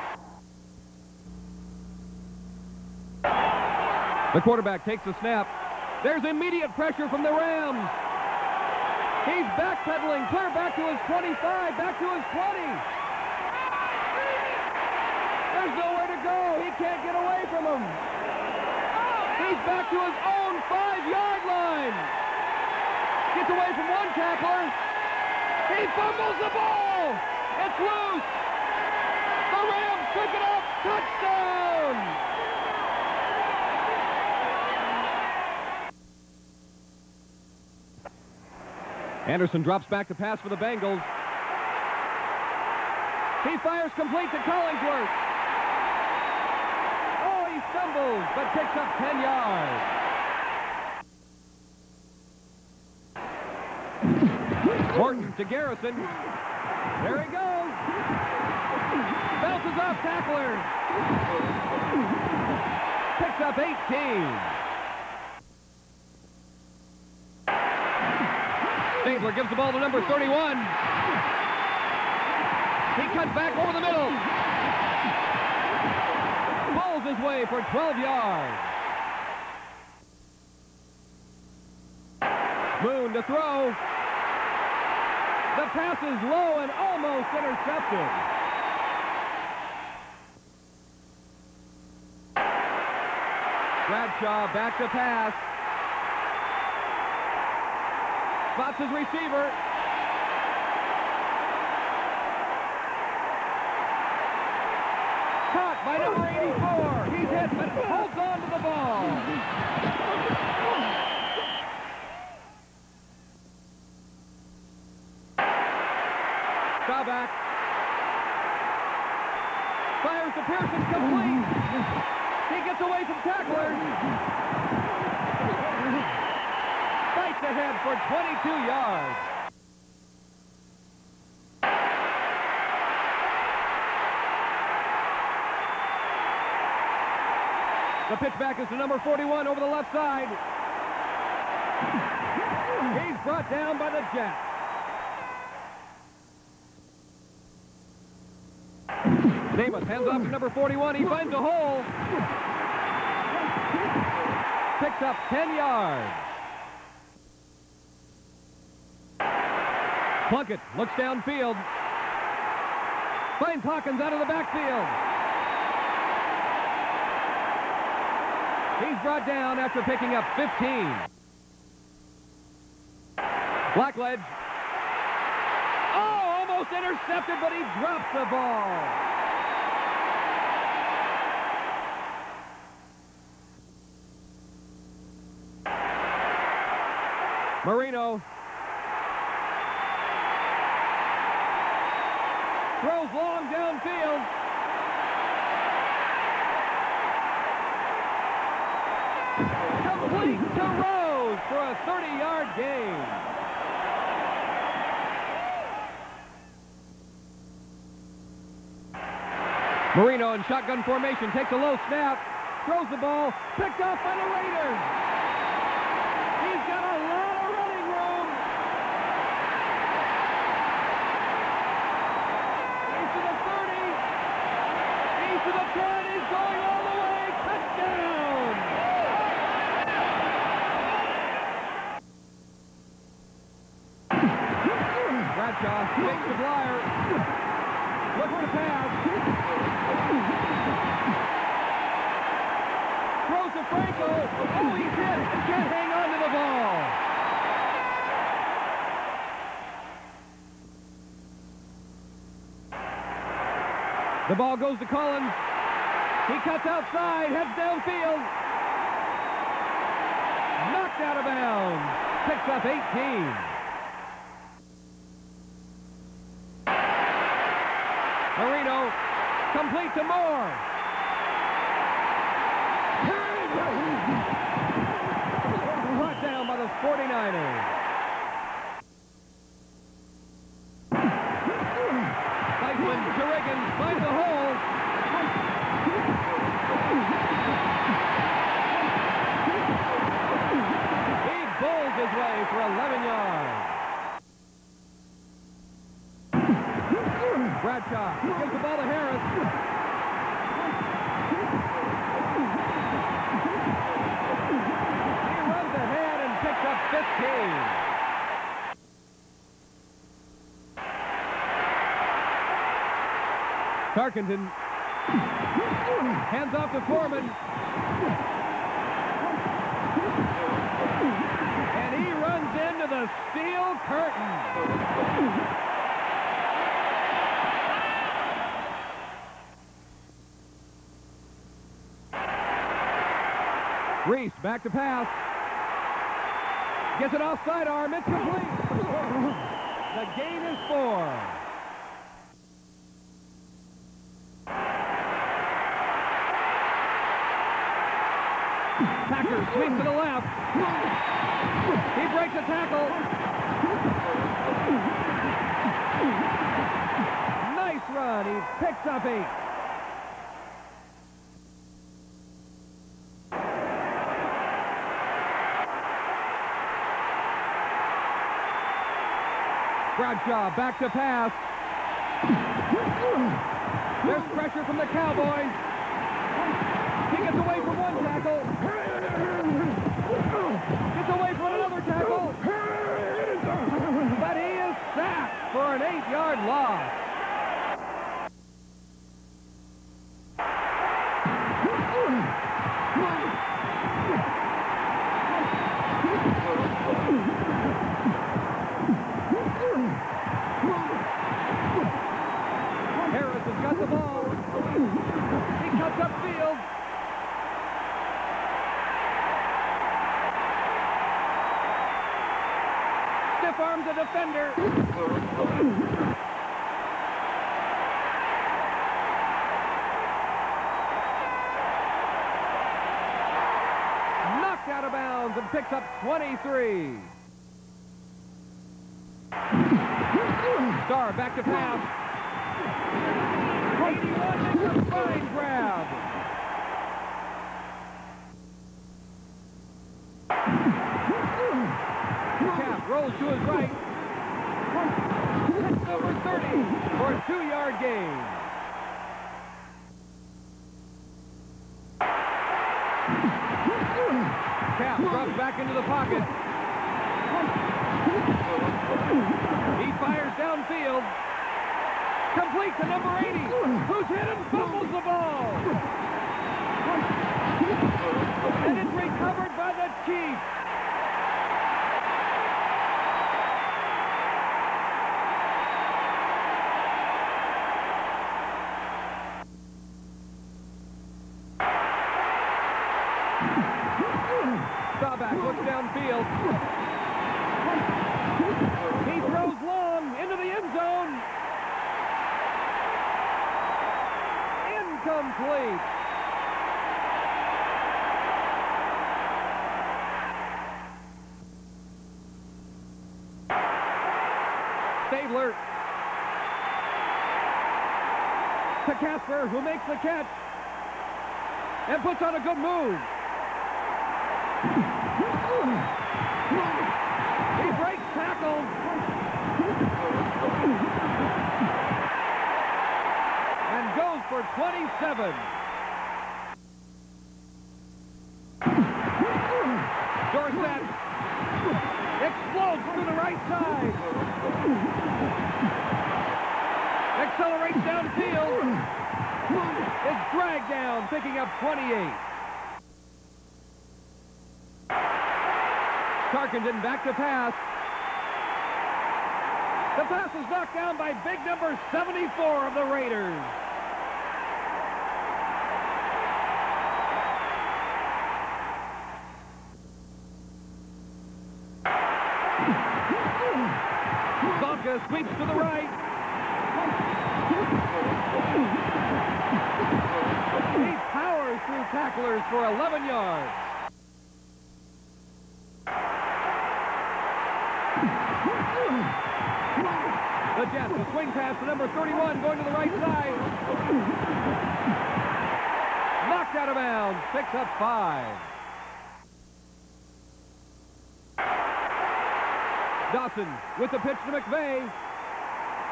The quarterback takes the snap. There's immediate pressure from the Rams. He's backpedaling, clear back to his 25, back to his 20. There's nowhere to go. He can't get away from him. He's back to his own five-yard line. Gets away from one tackler. He fumbles the ball. It's loose. The Rams pick it up. Touchdown. Anderson drops back to pass for the Bengals. He fires complete to Collinsworth. Oh, he stumbles, but picks up 10 yards. Morton to Garrison. There he goes. Bounces off tackler. Picks up 18. Gives the ball to number 31. He cuts back over the middle. Pulls his way for 12 yards. Moon to throw. The pass is low and almost intercepted. Bradshaw back to pass. Spots his receiver. Caught by number 84. He's hit, but holds on to the ball. Staubach. Fires to Pearson, complete. He gets away from tacklers. Fights ahead for 22 yards. The pitch back is to number 41 over the left side. He's brought down by the Jets. Davis hands off to number 41. He finds a hole. Picks up 10 yards. Plunkett looks downfield. Finds Hawkins out of the backfield. He's brought down after picking up 15. Blackledge. Oh, almost intercepted, but he drops the ball. Marino throws downfield. Complete to Rose for a 30-yard gain. Marino in shotgun formation takes a low snap, throws the ball, picked off by the Raiders. He's got a lot of running room. He's to the 30. He's to the 10. He's going all the way. Touchdown. Bradshaw takes the flyer. Looks to pass. Throws to Franco. Oh, he's hit. He can't hang on to the ball. The ball goes to Collins. He cuts outside, heads downfield. Knocked out of bounds. Picks up 18. Marino, complete to Moore. Brought down by the 49ers. Theismann to Finds the hole. He bowls his way for 11 yards. Bradshaw gives the ball to Harris. He runs ahead and picks up 15. Tarkenton hands off to Foreman. And he runs into the steel curtain. Reese back to pass. Gets it off sidearm. It's complete. The gain is four. Packer sweeps to the left. He breaks a tackle. Nice run. He picks up eight. Bradshaw back to pass. There's pressure from the Cowboys. Gets away from one tackle. Gets away from another tackle. But he is sacked for an eight-yard loss. Harris has got the ball. He cuts upfield. Stiff arms a defender. Knocked out and picks up 23. Starr back to pass. 81 makes fine into the pocket. He fires downfield. Complete to number 80, who's hit and fumbles the ball. And it's recovered by the Chiefs. Downfield. He throws long into the end zone. Incomplete. Stabler to Casper, who makes the catch and puts on a good move. He breaks tackles. And goes for 27. Dorsett explodes to the right side. Accelerates downfield. Is dragged down, picking up 28. Tarkenton back to pass. The pass is knocked down by big number 74 of the Raiders. Csonka sweeps to the right. He powers through tacklers for 11 yards. The Jets, a swing pass to number 31, going to the right side. Knocked out of bounds, picks up five. Dawson with the pitch to McVea.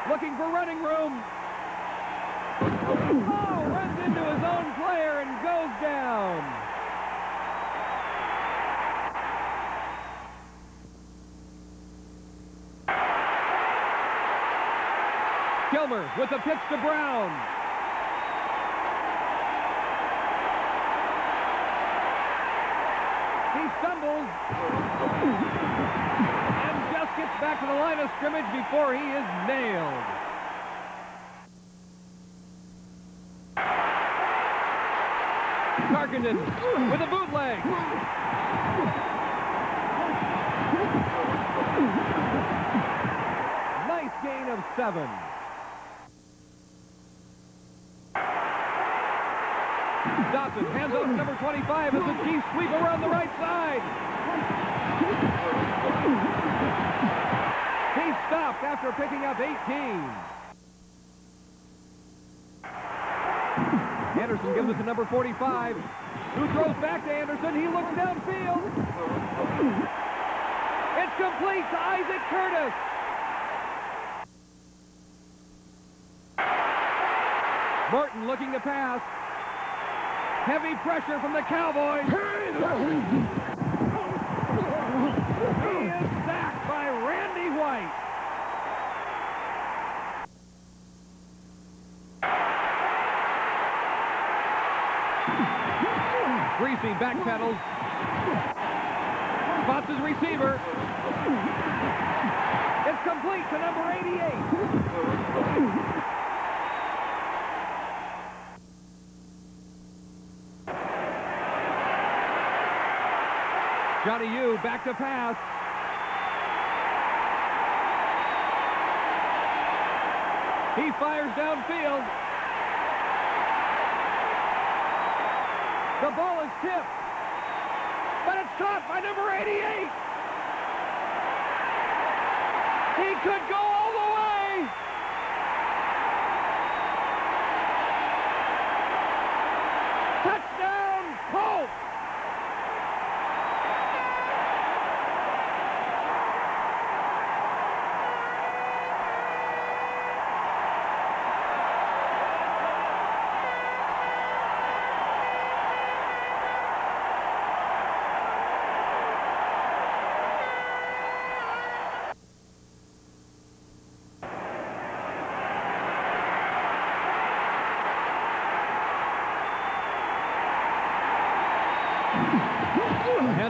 Looking for running room. Oh, runs into his own player and goes down. Kilmer with the pitch to Brown. He stumbles and just gets back to the line of scrimmage before he is nailed. Tarkenton with a bootleg. Nice gain of seven. Dawson hands off number 25 as the Chiefs sweep around the right side. He stopped after picking up 18. Anderson gives it to number 45, who throws back to Anderson. He looks downfield. It's complete to Isaac Curtis. Morton looking to pass. Heavy pressure from the Cowboys. He is sacked by Randy White. Griese backpedals. Spots his receiver. It's complete to number 88. Johnny U back to pass. He fires downfield. The ball is tipped. But it's caught by number 88. He could go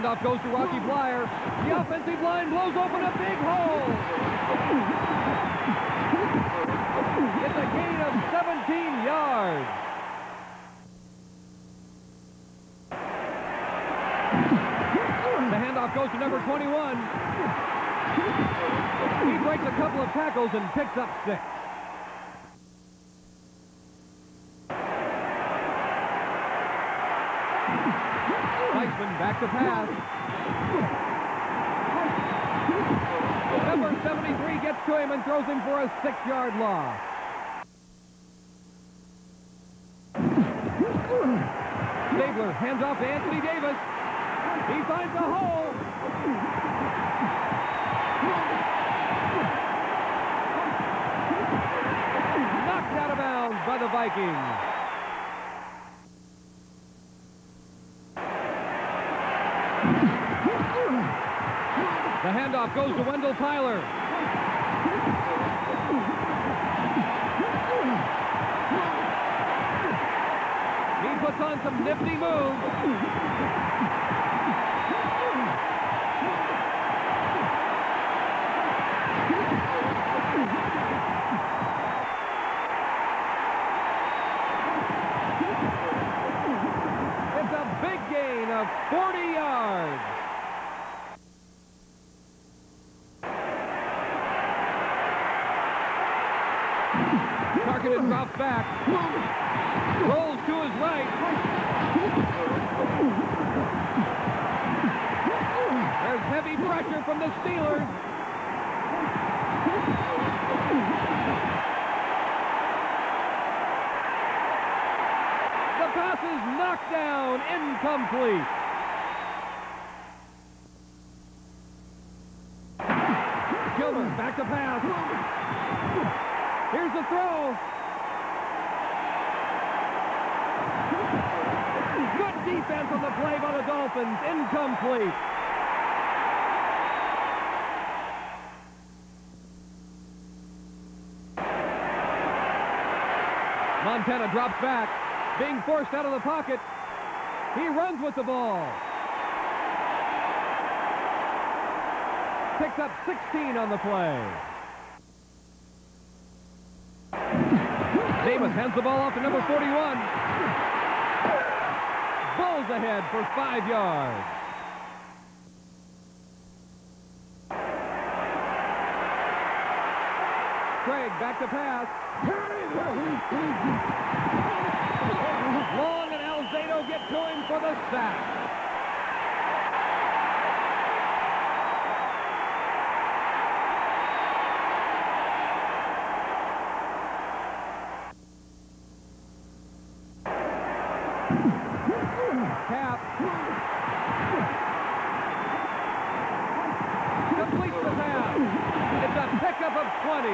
Handoff goes to Rocky Bleier. The offensive line blows open a big hole. It's a gain of 17 yards. The handoff goes to number 21. He breaks a couple of tackles and picks up six. To pass. Number 73 gets to him and throws him for a six-yard loss. Stabler hands off to Anthony Davis. He finds a hole. Knocked out of bounds by the Vikings. Handoff goes to Wendell Tyler. He puts on some nifty moves. It's a big gain of 40 yards. Tarkenton drops back. Rolls to his right. There's heavy pressure from the Steelers. The pass is knocked down, incomplete. Gilbert back to pass. Here's the throw. Good defense on the play by the Dolphins. Incomplete. Montana drops back, being forced out of the pocket. He runs with the ball. Picks up 16 on the play. Davis hands the ball off to number 41. Bulls ahead for five yards. Craig back to pass. Long and Alzado get to him for the sack. Kapp. Completes the pass. It's a pickup of 20.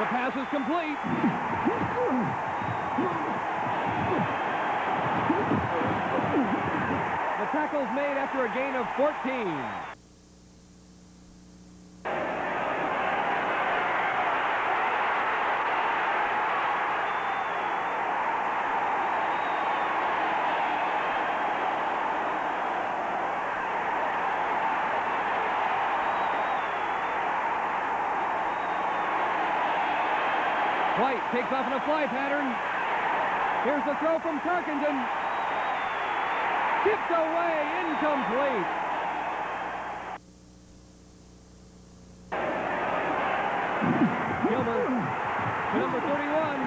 The pass is complete. The tackle's made after a gain of 14. White takes off in a fly pattern. Here's the throw from Tarkenton. Tipped away, incomplete. Gilbert number 31.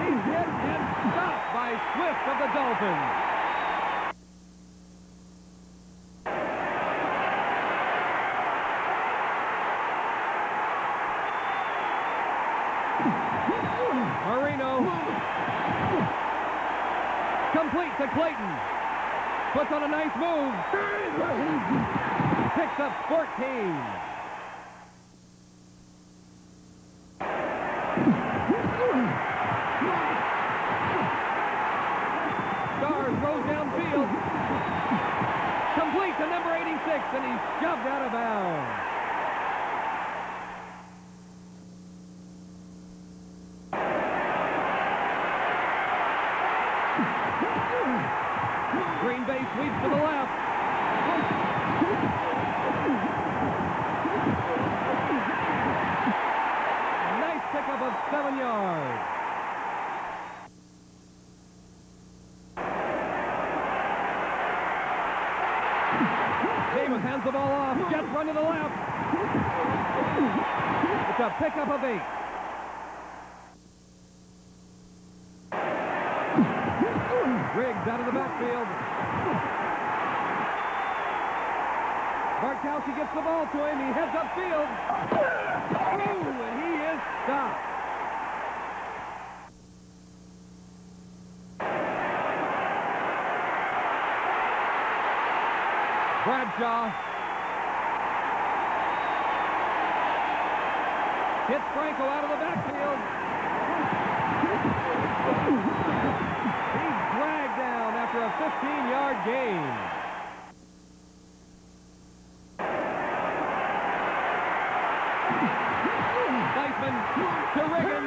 He's hit and stopped by Swift of the Dolphins. Marino. Complete to Clayton. Puts on a nice move. Picks up 14. foul. Hits Franco out of the backfield. He's dragged down after a 15-yard gain. Dyson to Riggins.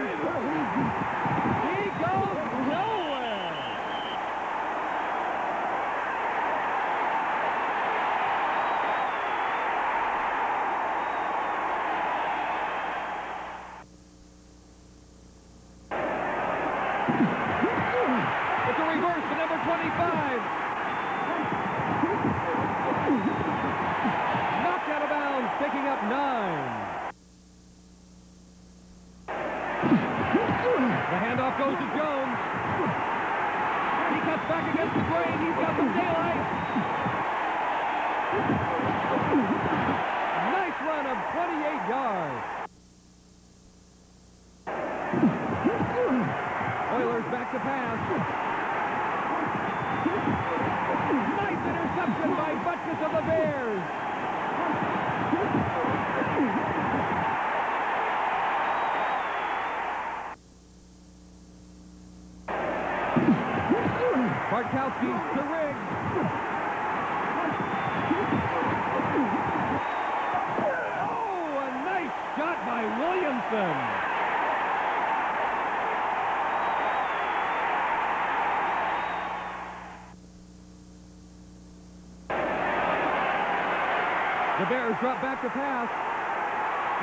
The Bears drop back to pass.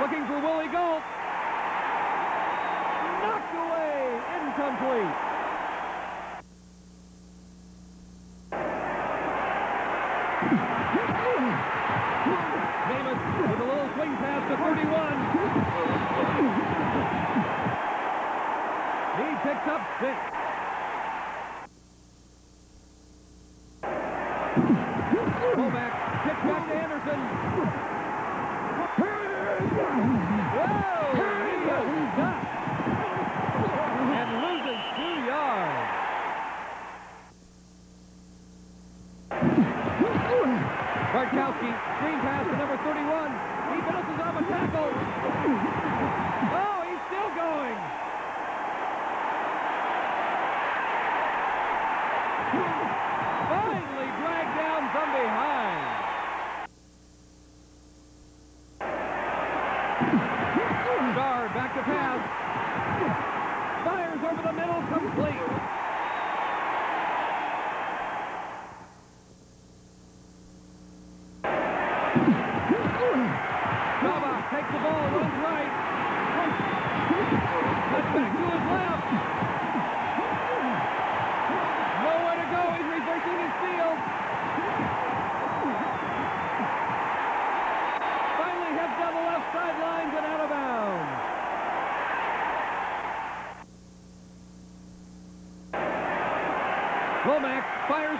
Looking for Willie Gault.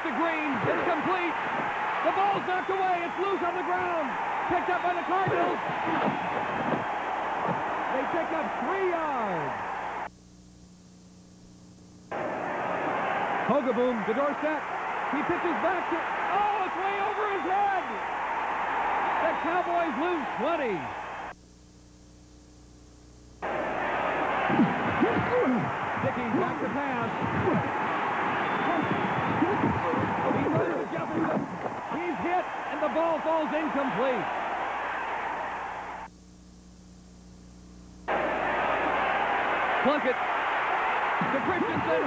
across the green. It's complete. The ball's knocked away. It's loose on the ground. Picked up by the Cardinals. They pick up three yards. Hogeboom door Dorsett. He pitches back to... Oh, it's way over his head. The Cowboys lose 20. incomplete. Plunkett to Christensen.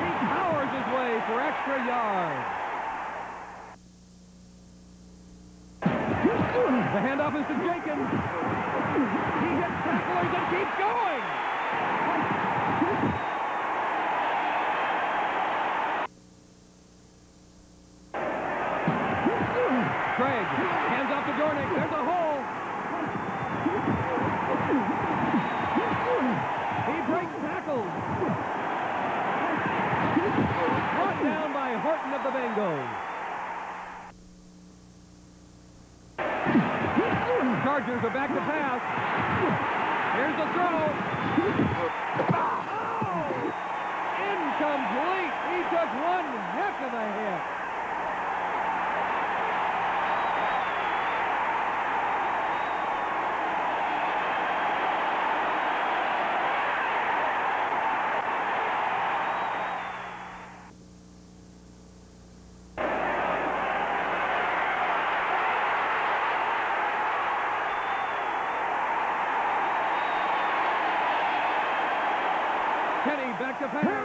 He powers his way for extra yards. The handoff is to Jenkins. He hits tacklers and keeps going. Back to pass.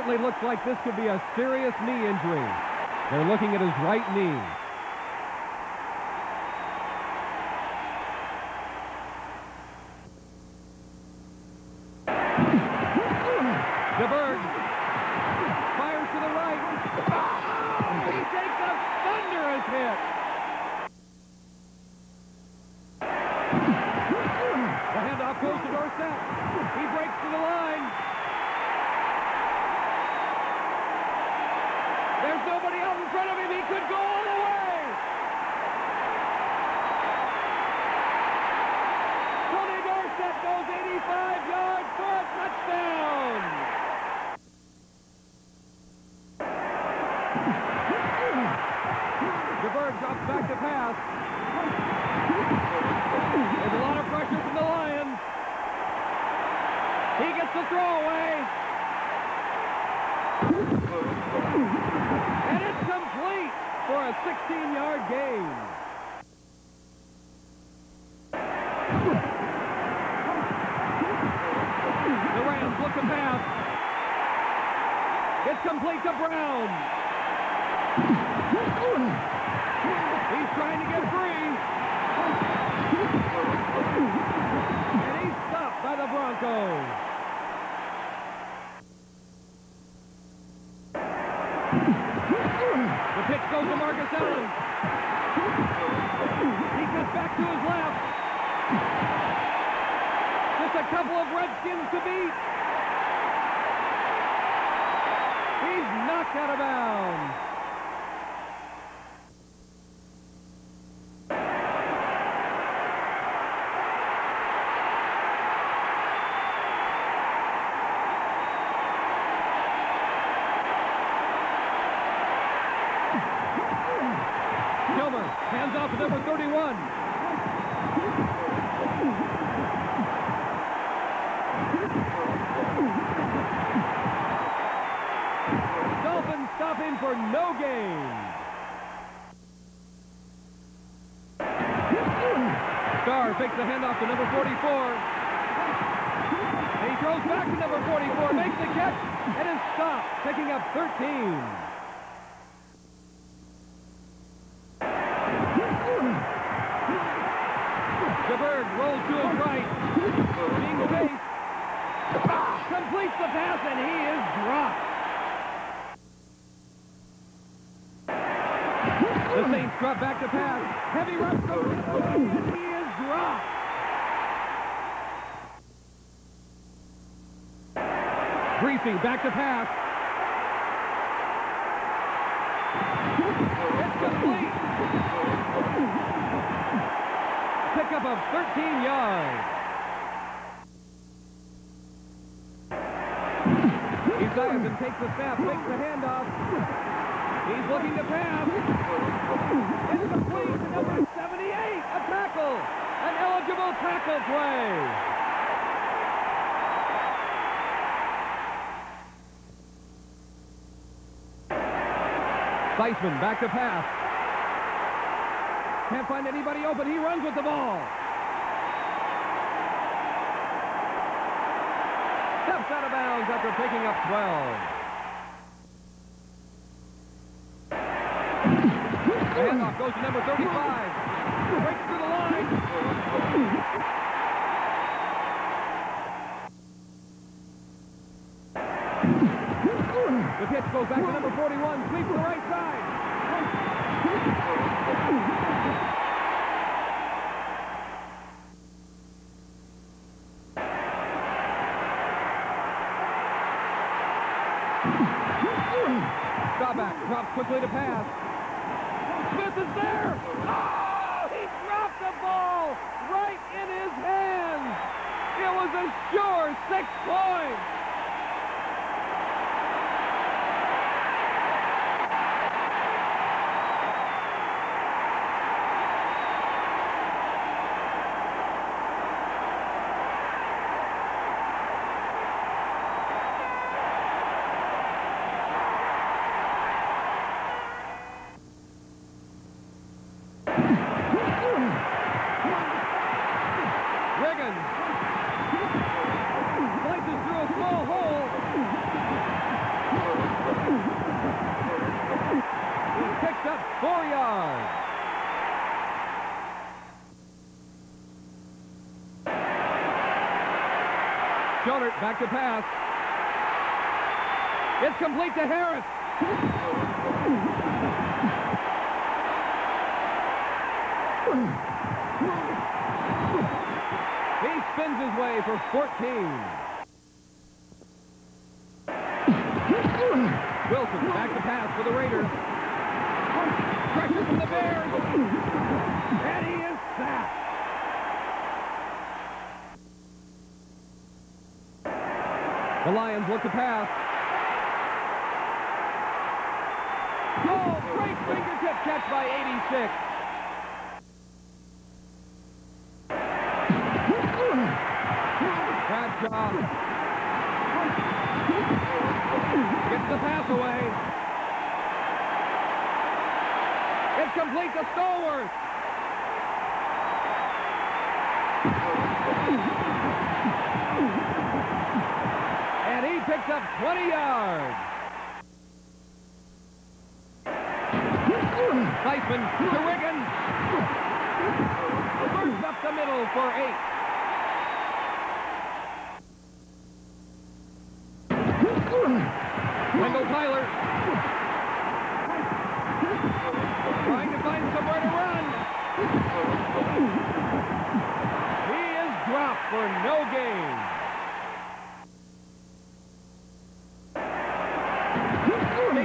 certainly looks like this could be a serious knee injury. They're looking at his right knee. the pass. It's complete to Brown. He's trying to get free. And he's stopped by the Broncos. The pitch goes to Marcus Allen. He gets back to his left. Just a couple of Redskins to beat. He's knocked out of bounds. takes the handoff to number 44. And he throws back to number 44, makes the catch, and is stopped, picking up 13. Griese back to pass. Pickup of 13 yards. Esiason takes the snap, fakes the handoff. He's looking to pass. It's complete to number 78. A tackle. An eligible tackle play. Theismann back to pass. Can't find anybody open. He runs with the ball. Steps out of bounds after picking up 12. The handoff goes to number 35. Breaks through the line. The pitch goes back to number 41. Sweep to the right side. Staubach drops quickly to pass. Smith is there. Oh, he dropped the ball right in his hands. It was a sure six points. Riggins. Slices through a small hole. He picks up four yards. Schonert back to pass. It's complete to Harris. He spins his way for 14. Wilson back to pass for the Raiders. Pressure from the Bears. And he is sacked. The Lions look to pass. Oh, great fingertip catch by 86. Bradshaw. Gets the pass away. It's complete to Stallworth. And he picks up 20 yards. Theismann to Riggins. Burst up the middle for eight. Wendell Tyler. Trying to find somewhere to run. He is dropped for no gain.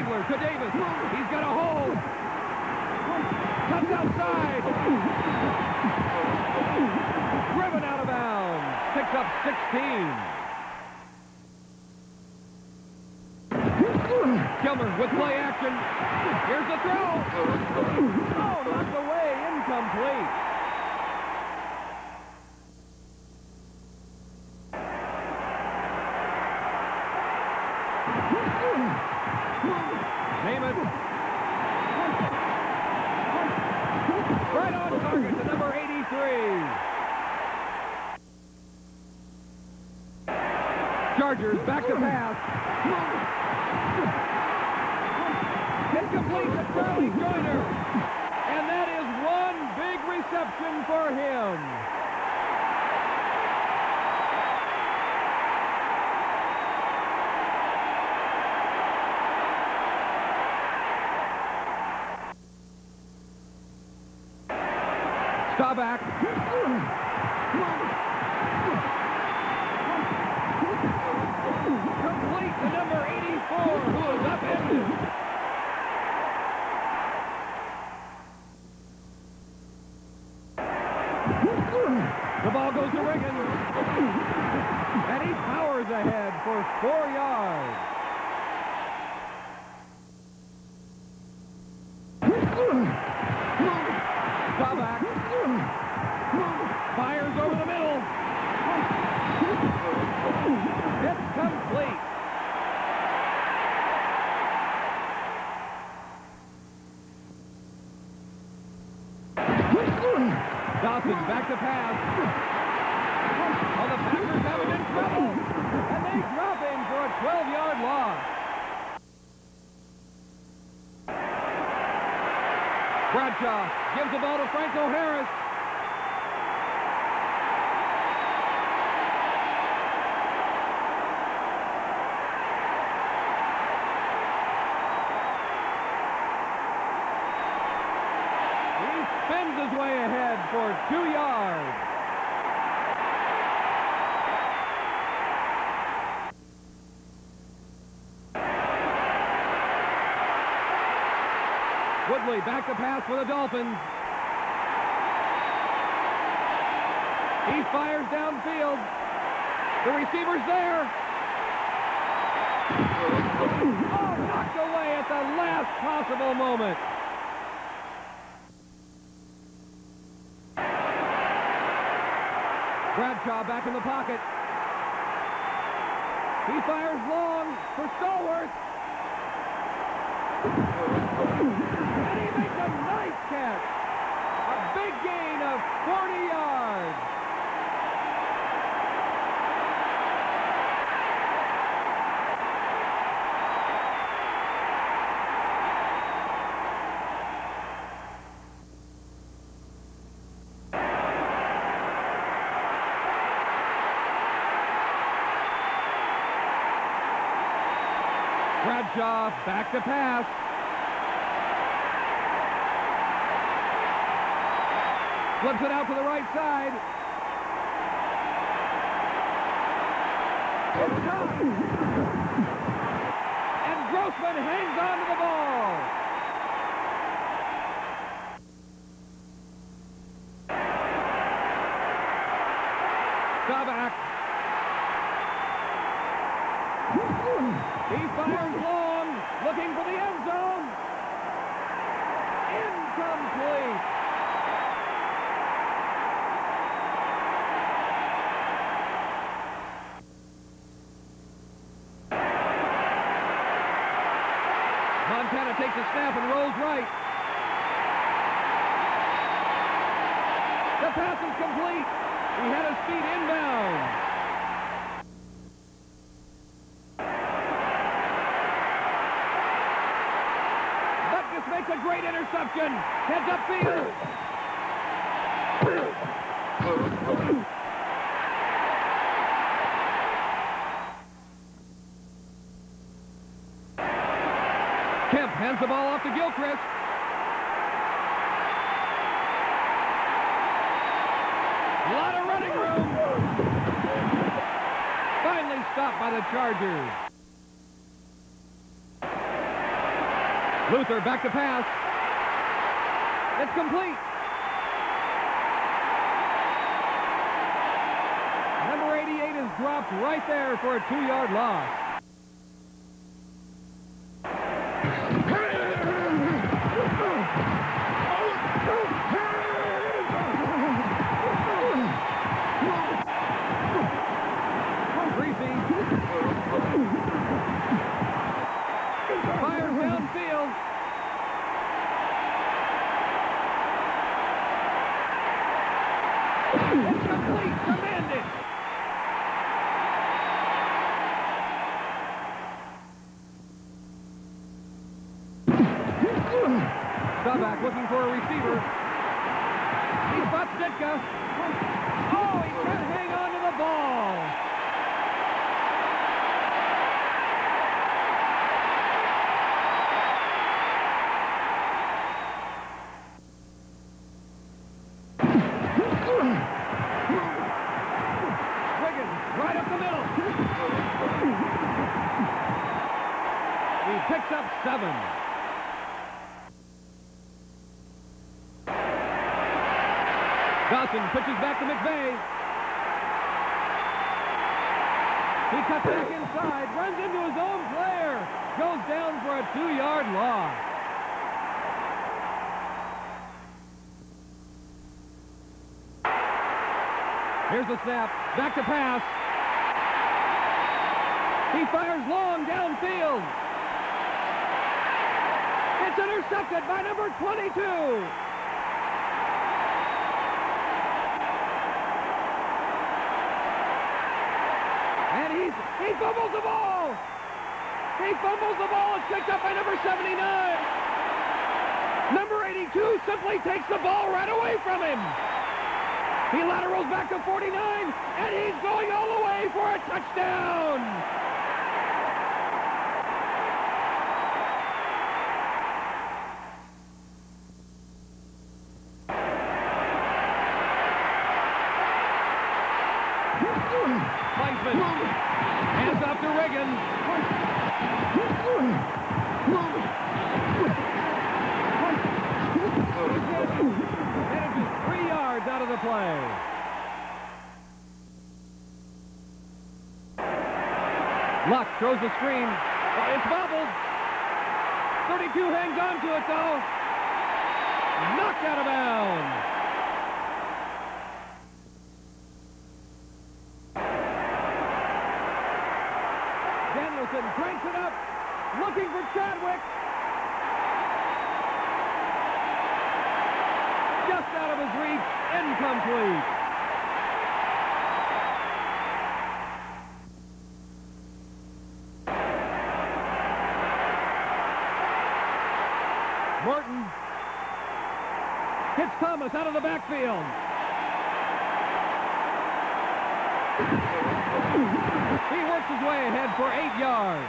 Stabler to Davis. He's got a hole. Comes outside. Driven out of bounds. Picks up 16. Kilmer with play action. Here's the throw. Oh, knocked away, incomplete. Namath. Right on target to number 83. Chargers back to pass. Incomplete to Charlie Joiner. And that is one big reception for him. Staubach. Complete to number 84, who is upended. The ball goes to Riggins. And he powers ahead for four yards. Staubach fires over the middle. It's complete. Dawson back to pass. Oh, the Packers have him in trouble. And they drop him for a 12-yard loss. Bradshaw gives the ball to Franco Harris. He spins his way ahead for two yards. Woodley back to pass for the Dolphins. He fires downfield. The receiver's there. Oh, knocked away at the last possible moment. Bradshaw back in the pocket. He fires long for Stallworth. And he makes a nice catch. A big gain of 40 yards. Bradshaw back to pass. Flips it out to the right side. It's time. And Grossman hangs on to the ball. Staubach. He fires long, looking for the end zone. Incomplete. Montana takes a snap and rolls right. The pass is complete. He had his feet inbound. Butkus makes a great interception. Heads upfield. Kemp hands the ball off to Gilchrist. A lot of running room. Finally stopped by the Chargers. Luther back to pass. It's complete. Number 88 is dropped right there for a two-yard loss. Staubach looking for a receiver. He spots Ditka. He cuts back inside, runs into his own player, goes down for a two-yard loss. Here's the snap, back to pass. He fires long downfield. It's intercepted by number 22. And he's, he fumbles the ball. He fumbles the ball. It's picked up by number 79. Number 82 simply takes the ball right away from him. He laterals back to 49, and he's going all the way for a touchdown. Theismann hands off to Riggins. Manages three yards out of the play. Luck throws the screen. Oh, it's bobbled. 32 hangs on to it, though. Knocked out of bounds. Danielson cranks it up, looking for Chadwick. Just out of his reach, incomplete. Morton hits Thomas out of the backfield. He works his way ahead for eight yards.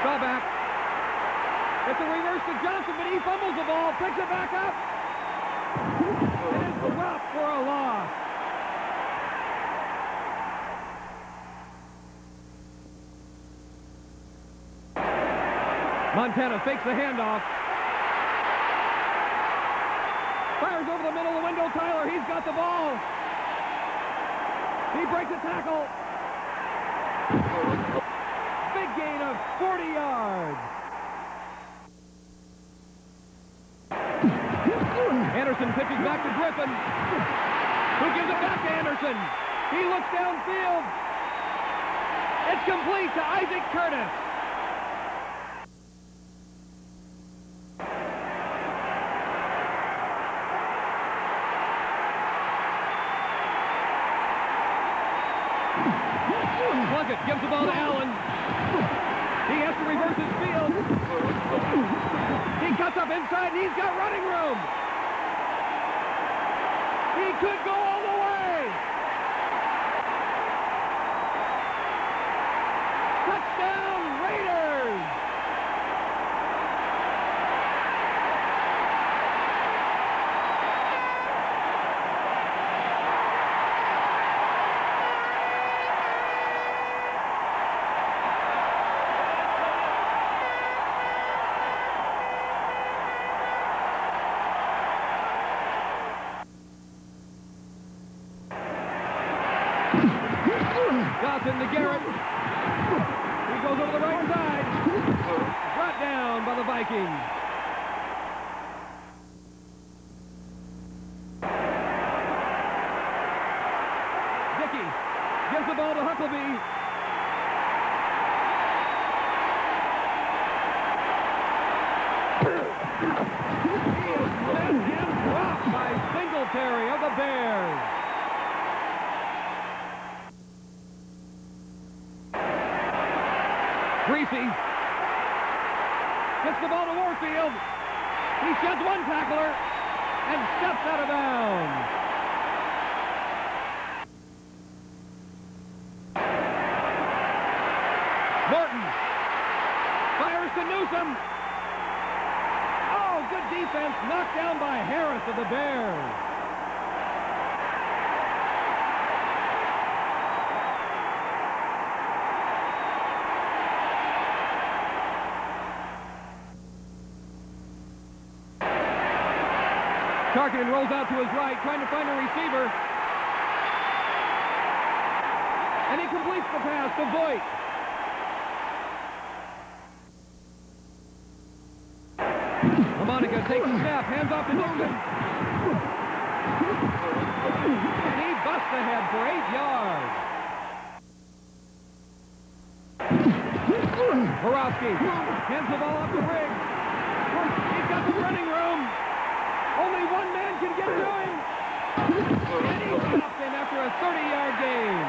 Staubach. It's a reverse to Johnson, but he fumbles the ball, picks it back up. It is dropped for a loss. Montana fakes the handoff. Fires over the middle of the window. Tyler, he's got the ball. He breaks a tackle. Big gain of 40 yards. Anderson pitches back to Griffin. Who gives it back to Anderson? He looks downfield. It's complete to Isaac Curtis. Plunkett gives the ball to Allen. He has to reverse his field. He cuts up inside, and he's got running room. He could go all the way. Touchdown, Raiders! Dawson to Garrett. He goes over the right side. Brought down by the Vikings. Dickey gives the ball to Huckleby. He is met and dropped by Singletary of the Bears. Griese Gets the ball to Warfield. Sheds one tackler and steps out of bounds. Morton fires to Newsom. Oh, good defense. Knocked down by Harris of the Bears. Tarkenton rolls out to his right, trying to find a receiver. And he completes the pass to Voigt. Lamonica takes a snap, hands off to Dixon. And he busts ahead for eight yards. Bartkowski hands the ball off to Riggs. He's got the running room. Only one get to. And he stopped him after a 30-yard gain.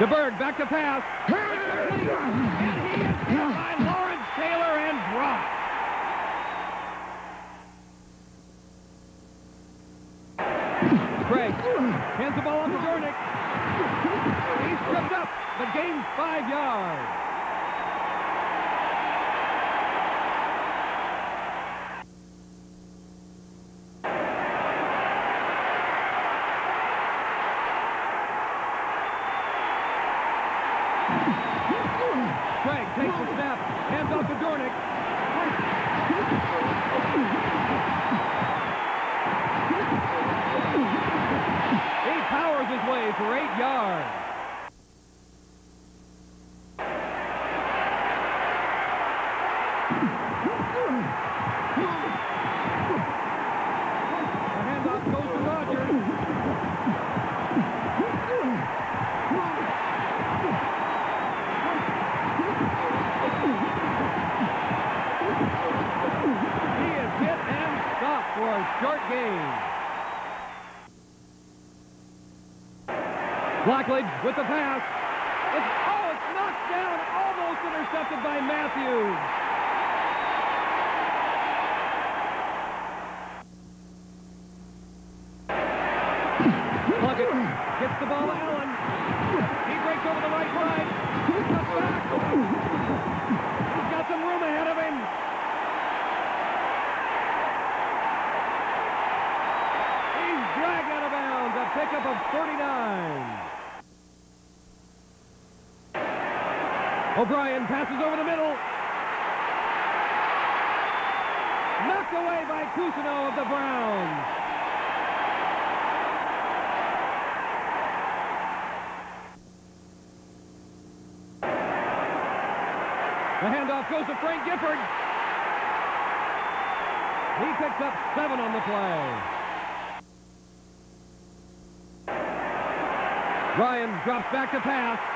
DeBerg back to pass. And he is hit by Lawrence Taylor and dropped. Craig hands the ball off to Dornick. He's tripped up, but gains five yards. Craig takes the snap, hands off to Dornick. He powers his way for eight yards. The handoff goes to Rogers. He is hit and stopped for a short gain. Blackledge with the pass. It's, oh, it's knocked down, almost intercepted by Matthews. Plunkett gets the ball to Allen. He breaks over the right side. He's got some room ahead of him. He's dragged out of bounds. A pickup of 39. O'Brien passes over the middle. Knocked away by Cousineau of the Browns. The handoff goes to Frank Gifford. He picks up seven on the play. Ryan drops back to pass.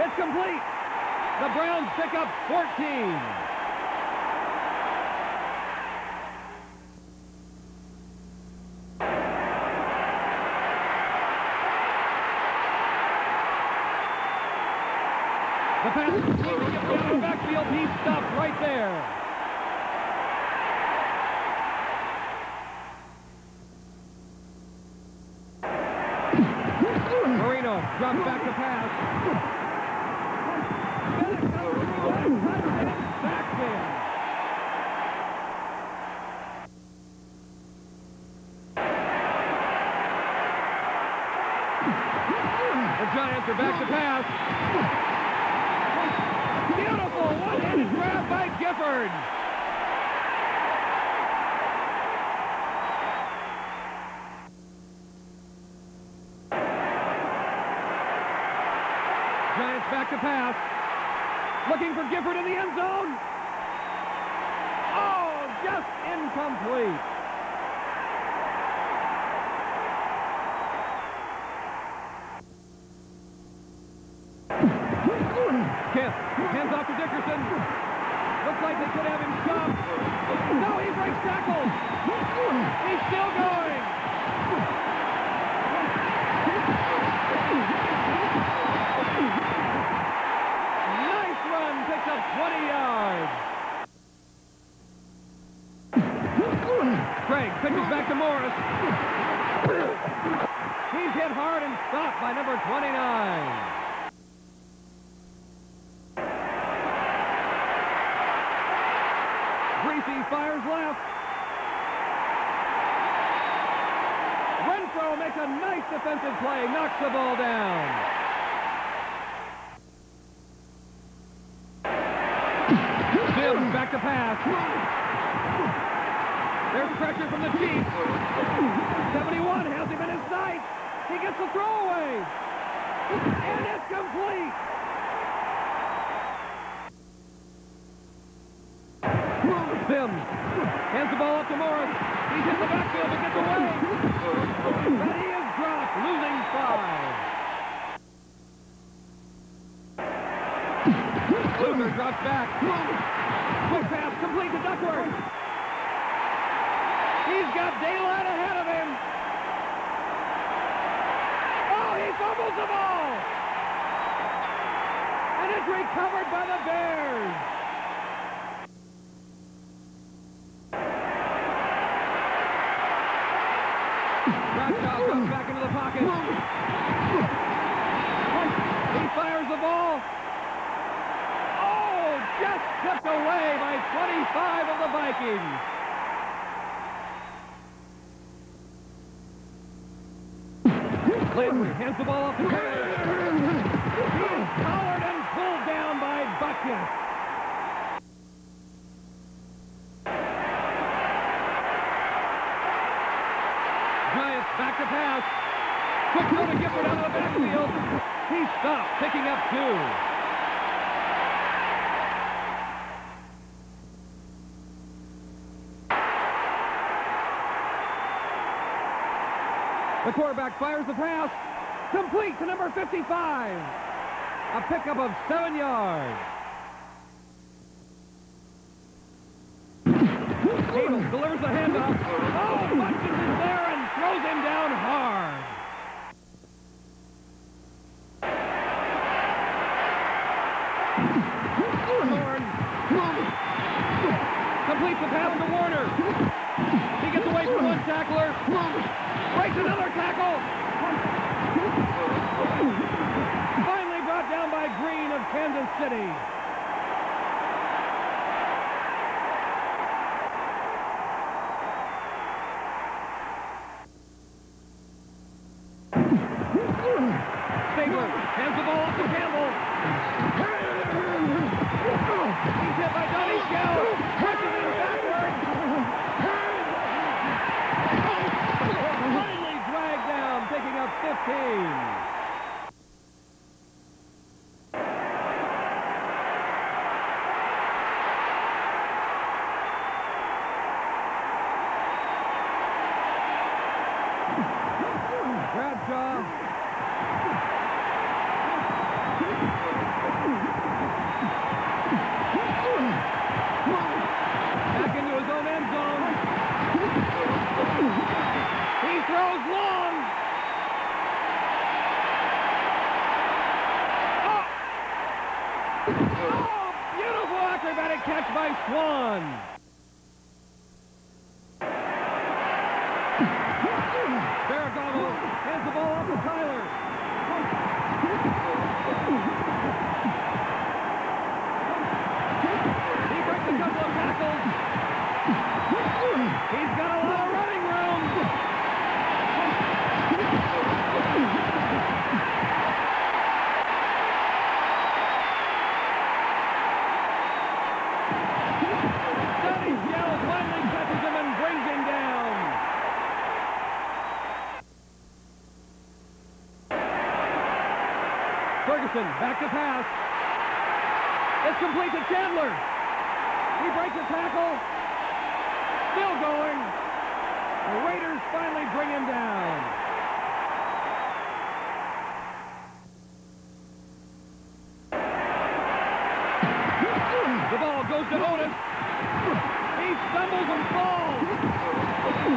It's complete. The Browns pick up 14. The pass is to get down the backfield. He stopped right there. Marino drops back to pass. Bennett comes through and cuts it. The Giants are back to pass. Beautiful one-handed grab by Gifford. Giants back to pass. Looking for Gifford in the end zone. Incomplete. Kemp hands off to Dickerson. Looks like they could have him stopped. No, he breaks tackles. He's still going. picks up 20 yards. Craig pitches back to Morris. He's hit hard and stopped by number 29. Griese fires left. Renfro makes a nice defensive play, knocks the ball down. Simms back to pass. There's pressure from the Chiefs. 71 has him in his sight. He gets the throwaway. And it's complete. Simms hands the ball up to Morris. He's in the backfield but gets away. He is dropped, losing five. Luther drops back. Quick pass complete to Duckworth. He's got daylight ahead of him. Oh, he fumbles the ball. And it's recovered by the Bears. Bradshaw comes back into the pocket. He fires the ball. Oh, just tipped away by 25 of the Vikings. Clinton hands the ball up to Taylor. Collared and pulled down by Butkus. Giants back to pass. Quick throw to Gifford out of the backfield. He stopped, picking up two. The quarterback fires the pass. Complete to number 55. A pickup of seven yards. Needles delivers the handoff. Oh, Watkins is there and throws him down hard. Thorne completes the pass to Warner. He gets away from one tackler. Breaks another tackle. Finally brought down by Green of Kansas City. Stabler hands the ball off to Campbell. He's hit by Donnie Shell. Pushing him backward. Finally dragged down, picking up 15. Bradshaw Back into his own end zone. He throws long. Oh! Oh, beautiful acrobatic catch by Swann. Ferragamo hands the ball off to Tyler. He breaks a couple of tackles. He's got a lot of running room. Donnie Shell finally catches him and brings him down. Ferguson back to pass. It's complete to Chandler. He breaks a tackle. Still going. The Raiders finally bring him down. The ball goes to Otis. He stumbles and falls.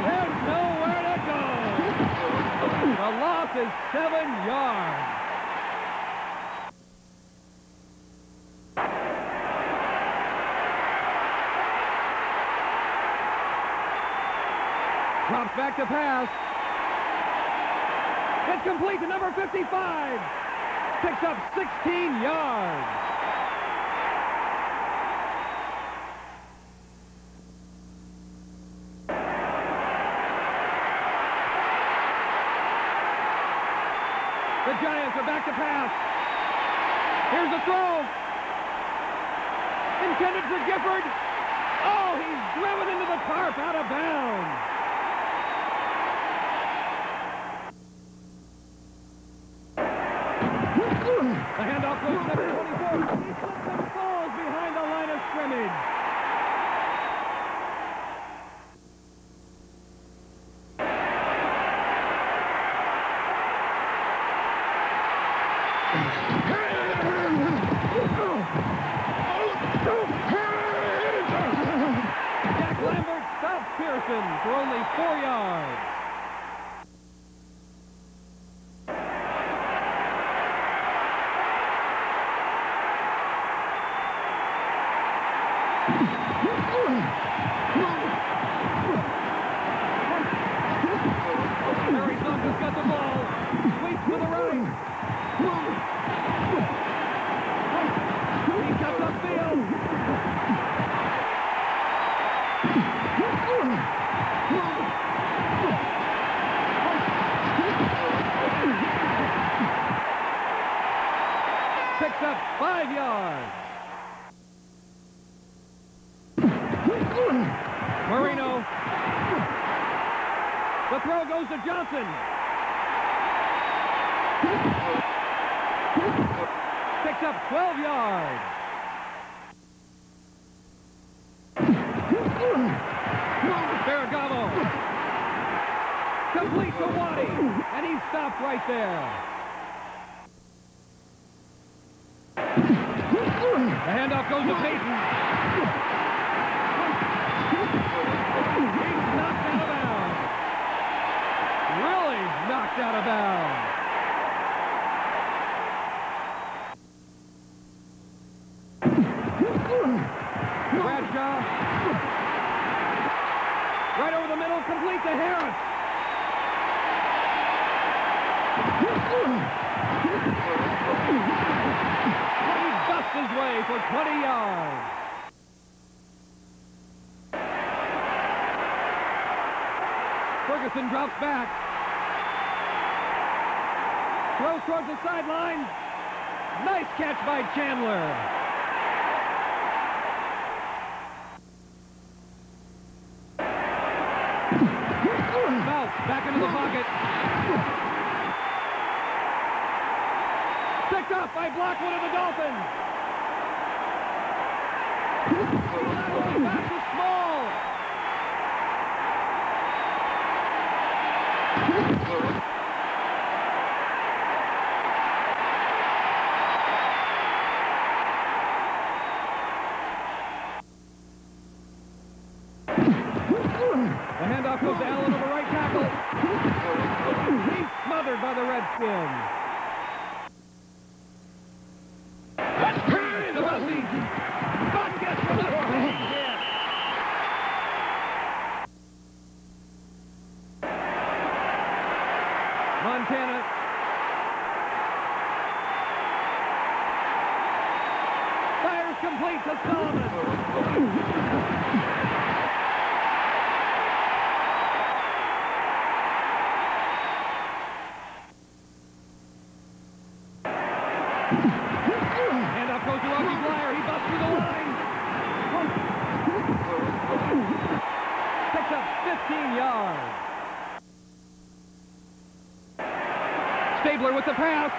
There's nowhere to go. The loss is seven yards. back to pass. It's complete to number 55. Picks up 16 yards. The Giants are back to pass. Here's the throw. Intended for Gifford. Oh, he's driven into the tarp out of bounds. The handoff goes number 24. He slips and falls behind the line of scrimmage. Johnson. Picks up 12 yards. back. Throws towards the sideline. Nice catch by Chandler. back into the pocket. Picked up by Blackwood of the Dolphins. crowd.